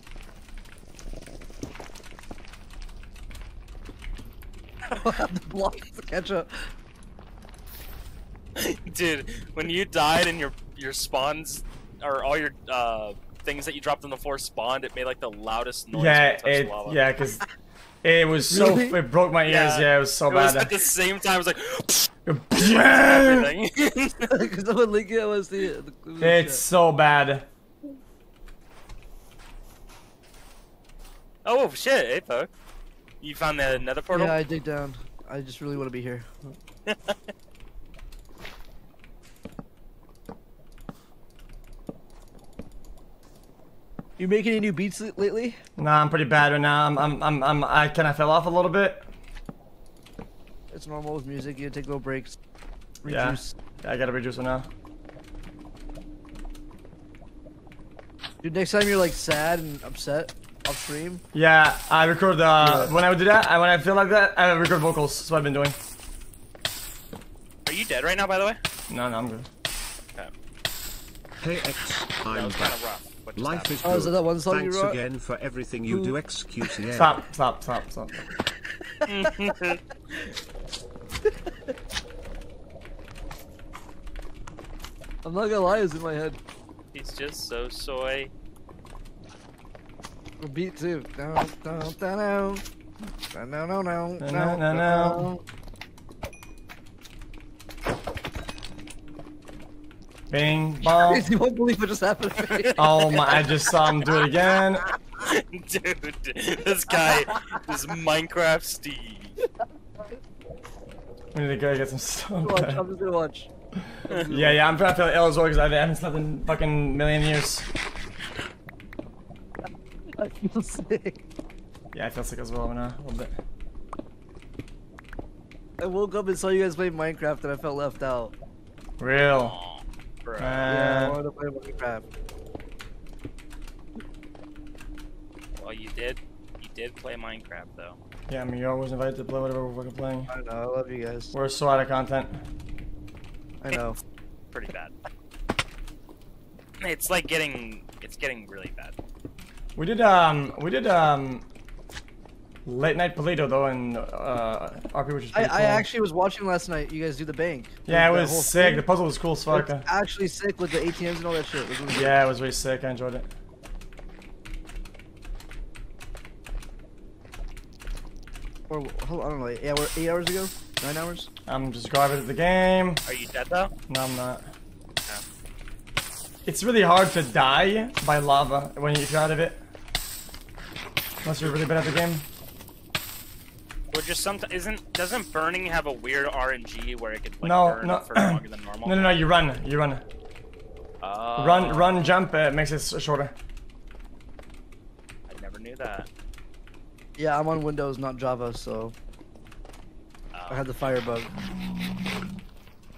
[LAUGHS] the block to catch up. Dude, when you died and your your spawns or all your uh things that you dropped on the floor spawned, it made like the loudest noise. Yeah, it it, lava. yeah, cause it was so Really? it broke my ears. Yeah. Yeah, it was so It was bad. at the same time. It was like [LAUGHS] it's [LAUGHS] everything. Because someone link was the. the so bad. oh shit, hey Poke. You found the nether portal? Yeah, I dig down. I just really want to be here. [LAUGHS] You making any new beats lately? Nah, I'm pretty bad right now. I'm, I'm, I'm, I'm I kind of fell off a little bit. It's normal with music. You take little breaks. Yeah. Reduce. I gotta reduce it now. Dude, next time you're like sad and upset off stream, Yeah, I record uh, Yeah. when I would do that. I, when I feel like that, I record vocals. That's what I've been doing. Are you dead right now, by the way? No, no, I'm good. Okay. Hey X, That I'm back. rough. Life happened? is Oh, good. is that that one song you Thanks wrote? again for everything you do, XQCN. Stop, stop, stop, stop. [LAUGHS] I'm not gonna lie, it's in my head. He's just so soy. A beat too. Down, down, down, down. Down, down, down, down, Na, down, na, na, down. Bing, bong. [LAUGHS] You won't believe what just happened to me. [LAUGHS] Oh my! I just saw him do it again. Dude, this guy is Minecraft Steve. We need to go get some stuff. watch, I'm just gonna watch. Yeah, yeah, I'm trying to feel ill as well because I haven't slept in fucking million years. I feel sick. Yeah, I feel sick as well now, a little bit. I woke up and saw you guys play Minecraft and I felt left out. Real. Aw, bro. Yeah, I wanted to play Minecraft. Well, you did. You did play Minecraft though. yeah, I mean, you're always invited to play whatever we're fucking playing. I know, I love you guys. We're so out of content. I know. Pretty bad. It's like getting. It's getting really bad. We did um we did um late night Polito though and uh RP which is I, pretty I cool. actually was watching last night. You guys do the bank. yeah, it Like, that was sick. thing. The puzzle was cool as fuck. It's actually sick with the ATMs and all that shit. It really Yeah, it was really sick. I enjoyed it. Or, hold on, I don't know. Yeah, we're eight hours ago, nine hours. I'm just garbage at the game. Are you dead though? No, I'm not. It's really hard to die by lava when you get out of it. Unless you're really bad at the game. Or just sometimes isn't doesn't burning have a weird RNG where it could like No, burn no. for longer [CLEARS THROAT] than normal? No, no, no, you run. You run. Oh, Run, run, jump. Uh, makes it shorter. I never knew that. Yeah, I'm on Windows, not Java, so I Oh, had the fire bug.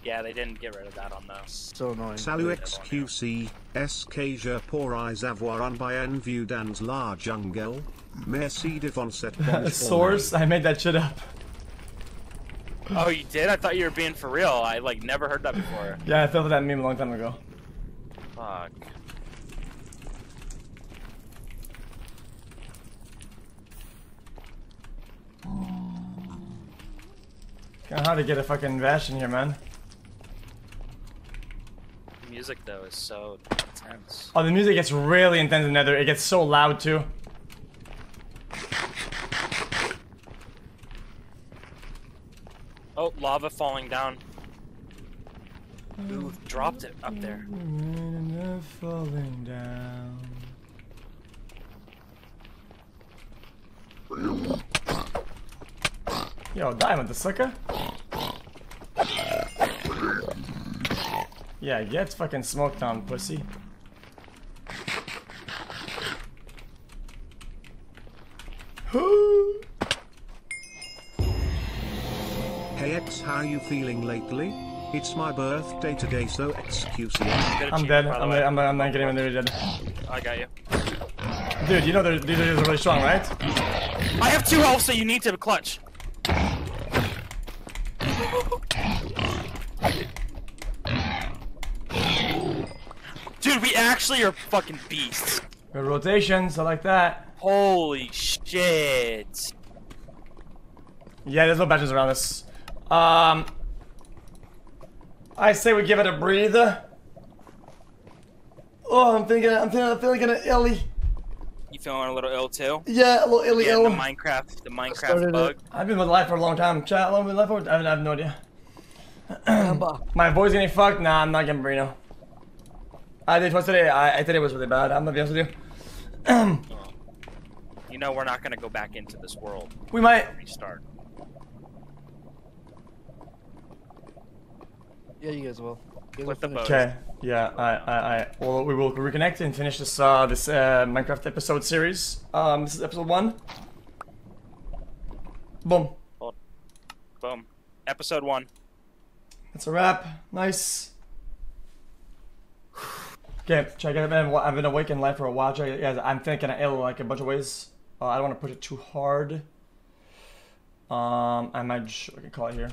Yeah, they didn't get rid of that on those. So annoying. Salut XQC, SK je pourrais avoir un bien vu dans la jungle. Merci de cette bonne [LAUGHS] Source. I made that shit up. Oh, you did? I thought you were being for real. I like never heard that before. Yeah, I felt that meme a long time ago. Fuck. Kinda hard to get a fucking Vash in here, man. The music though is so intense. Oh, the music gets really intense in Nether. It gets so loud too. Oh, lava falling down. Ooh, dropped it up there. Falling down. Yo, Diamond, the sucker. Yeah, get fucking smoked on, pussy. [GASPS] Hey X, how you feeling lately? It's my birthday today, so excuse me. I'm dead. by the I'm, way. I'm, I'm not getting in there dead. I got you. Dude, you know they're- these are really strong, right? I have two health, so you need to clutch. Dude, we actually are fucking beasts. Good rotations, I like that. Holy shit. Yeah, there's no badges around us. Um, I say we give it a breather. Oh, I'm thinking, I'm feeling, I'm feeling kind of illy. You feeling a little ill too? Yeah, a little illy Yeah, ill. the Minecraft, the Minecraft started bug. I've been with life for a long time. Chat, how long have you been with life for? I have, no idea. [CLEARS THROAT] My voice getting fucked? Nah, I'm not getting Brino. I did twice today. I, I today was really bad. I'm gonna be honest with you. [CLEARS THROAT] You know we're not gonna go back into this world. We might. Restart. Yeah, you guys will. You guys will Okay. Yeah. I. I. I. Well, we will reconnect and finish this. Uh, this uh, Minecraft episode series. Um, this is episode one. Boom. Boom. Episode one. That's a wrap. Nice. Okay, check it. I've I've been awake in life for a while. Check it. Guys, I'm thinking of ill like a bunch of ways. Uh, I don't want to push it too hard. Um, I might just, can call it here.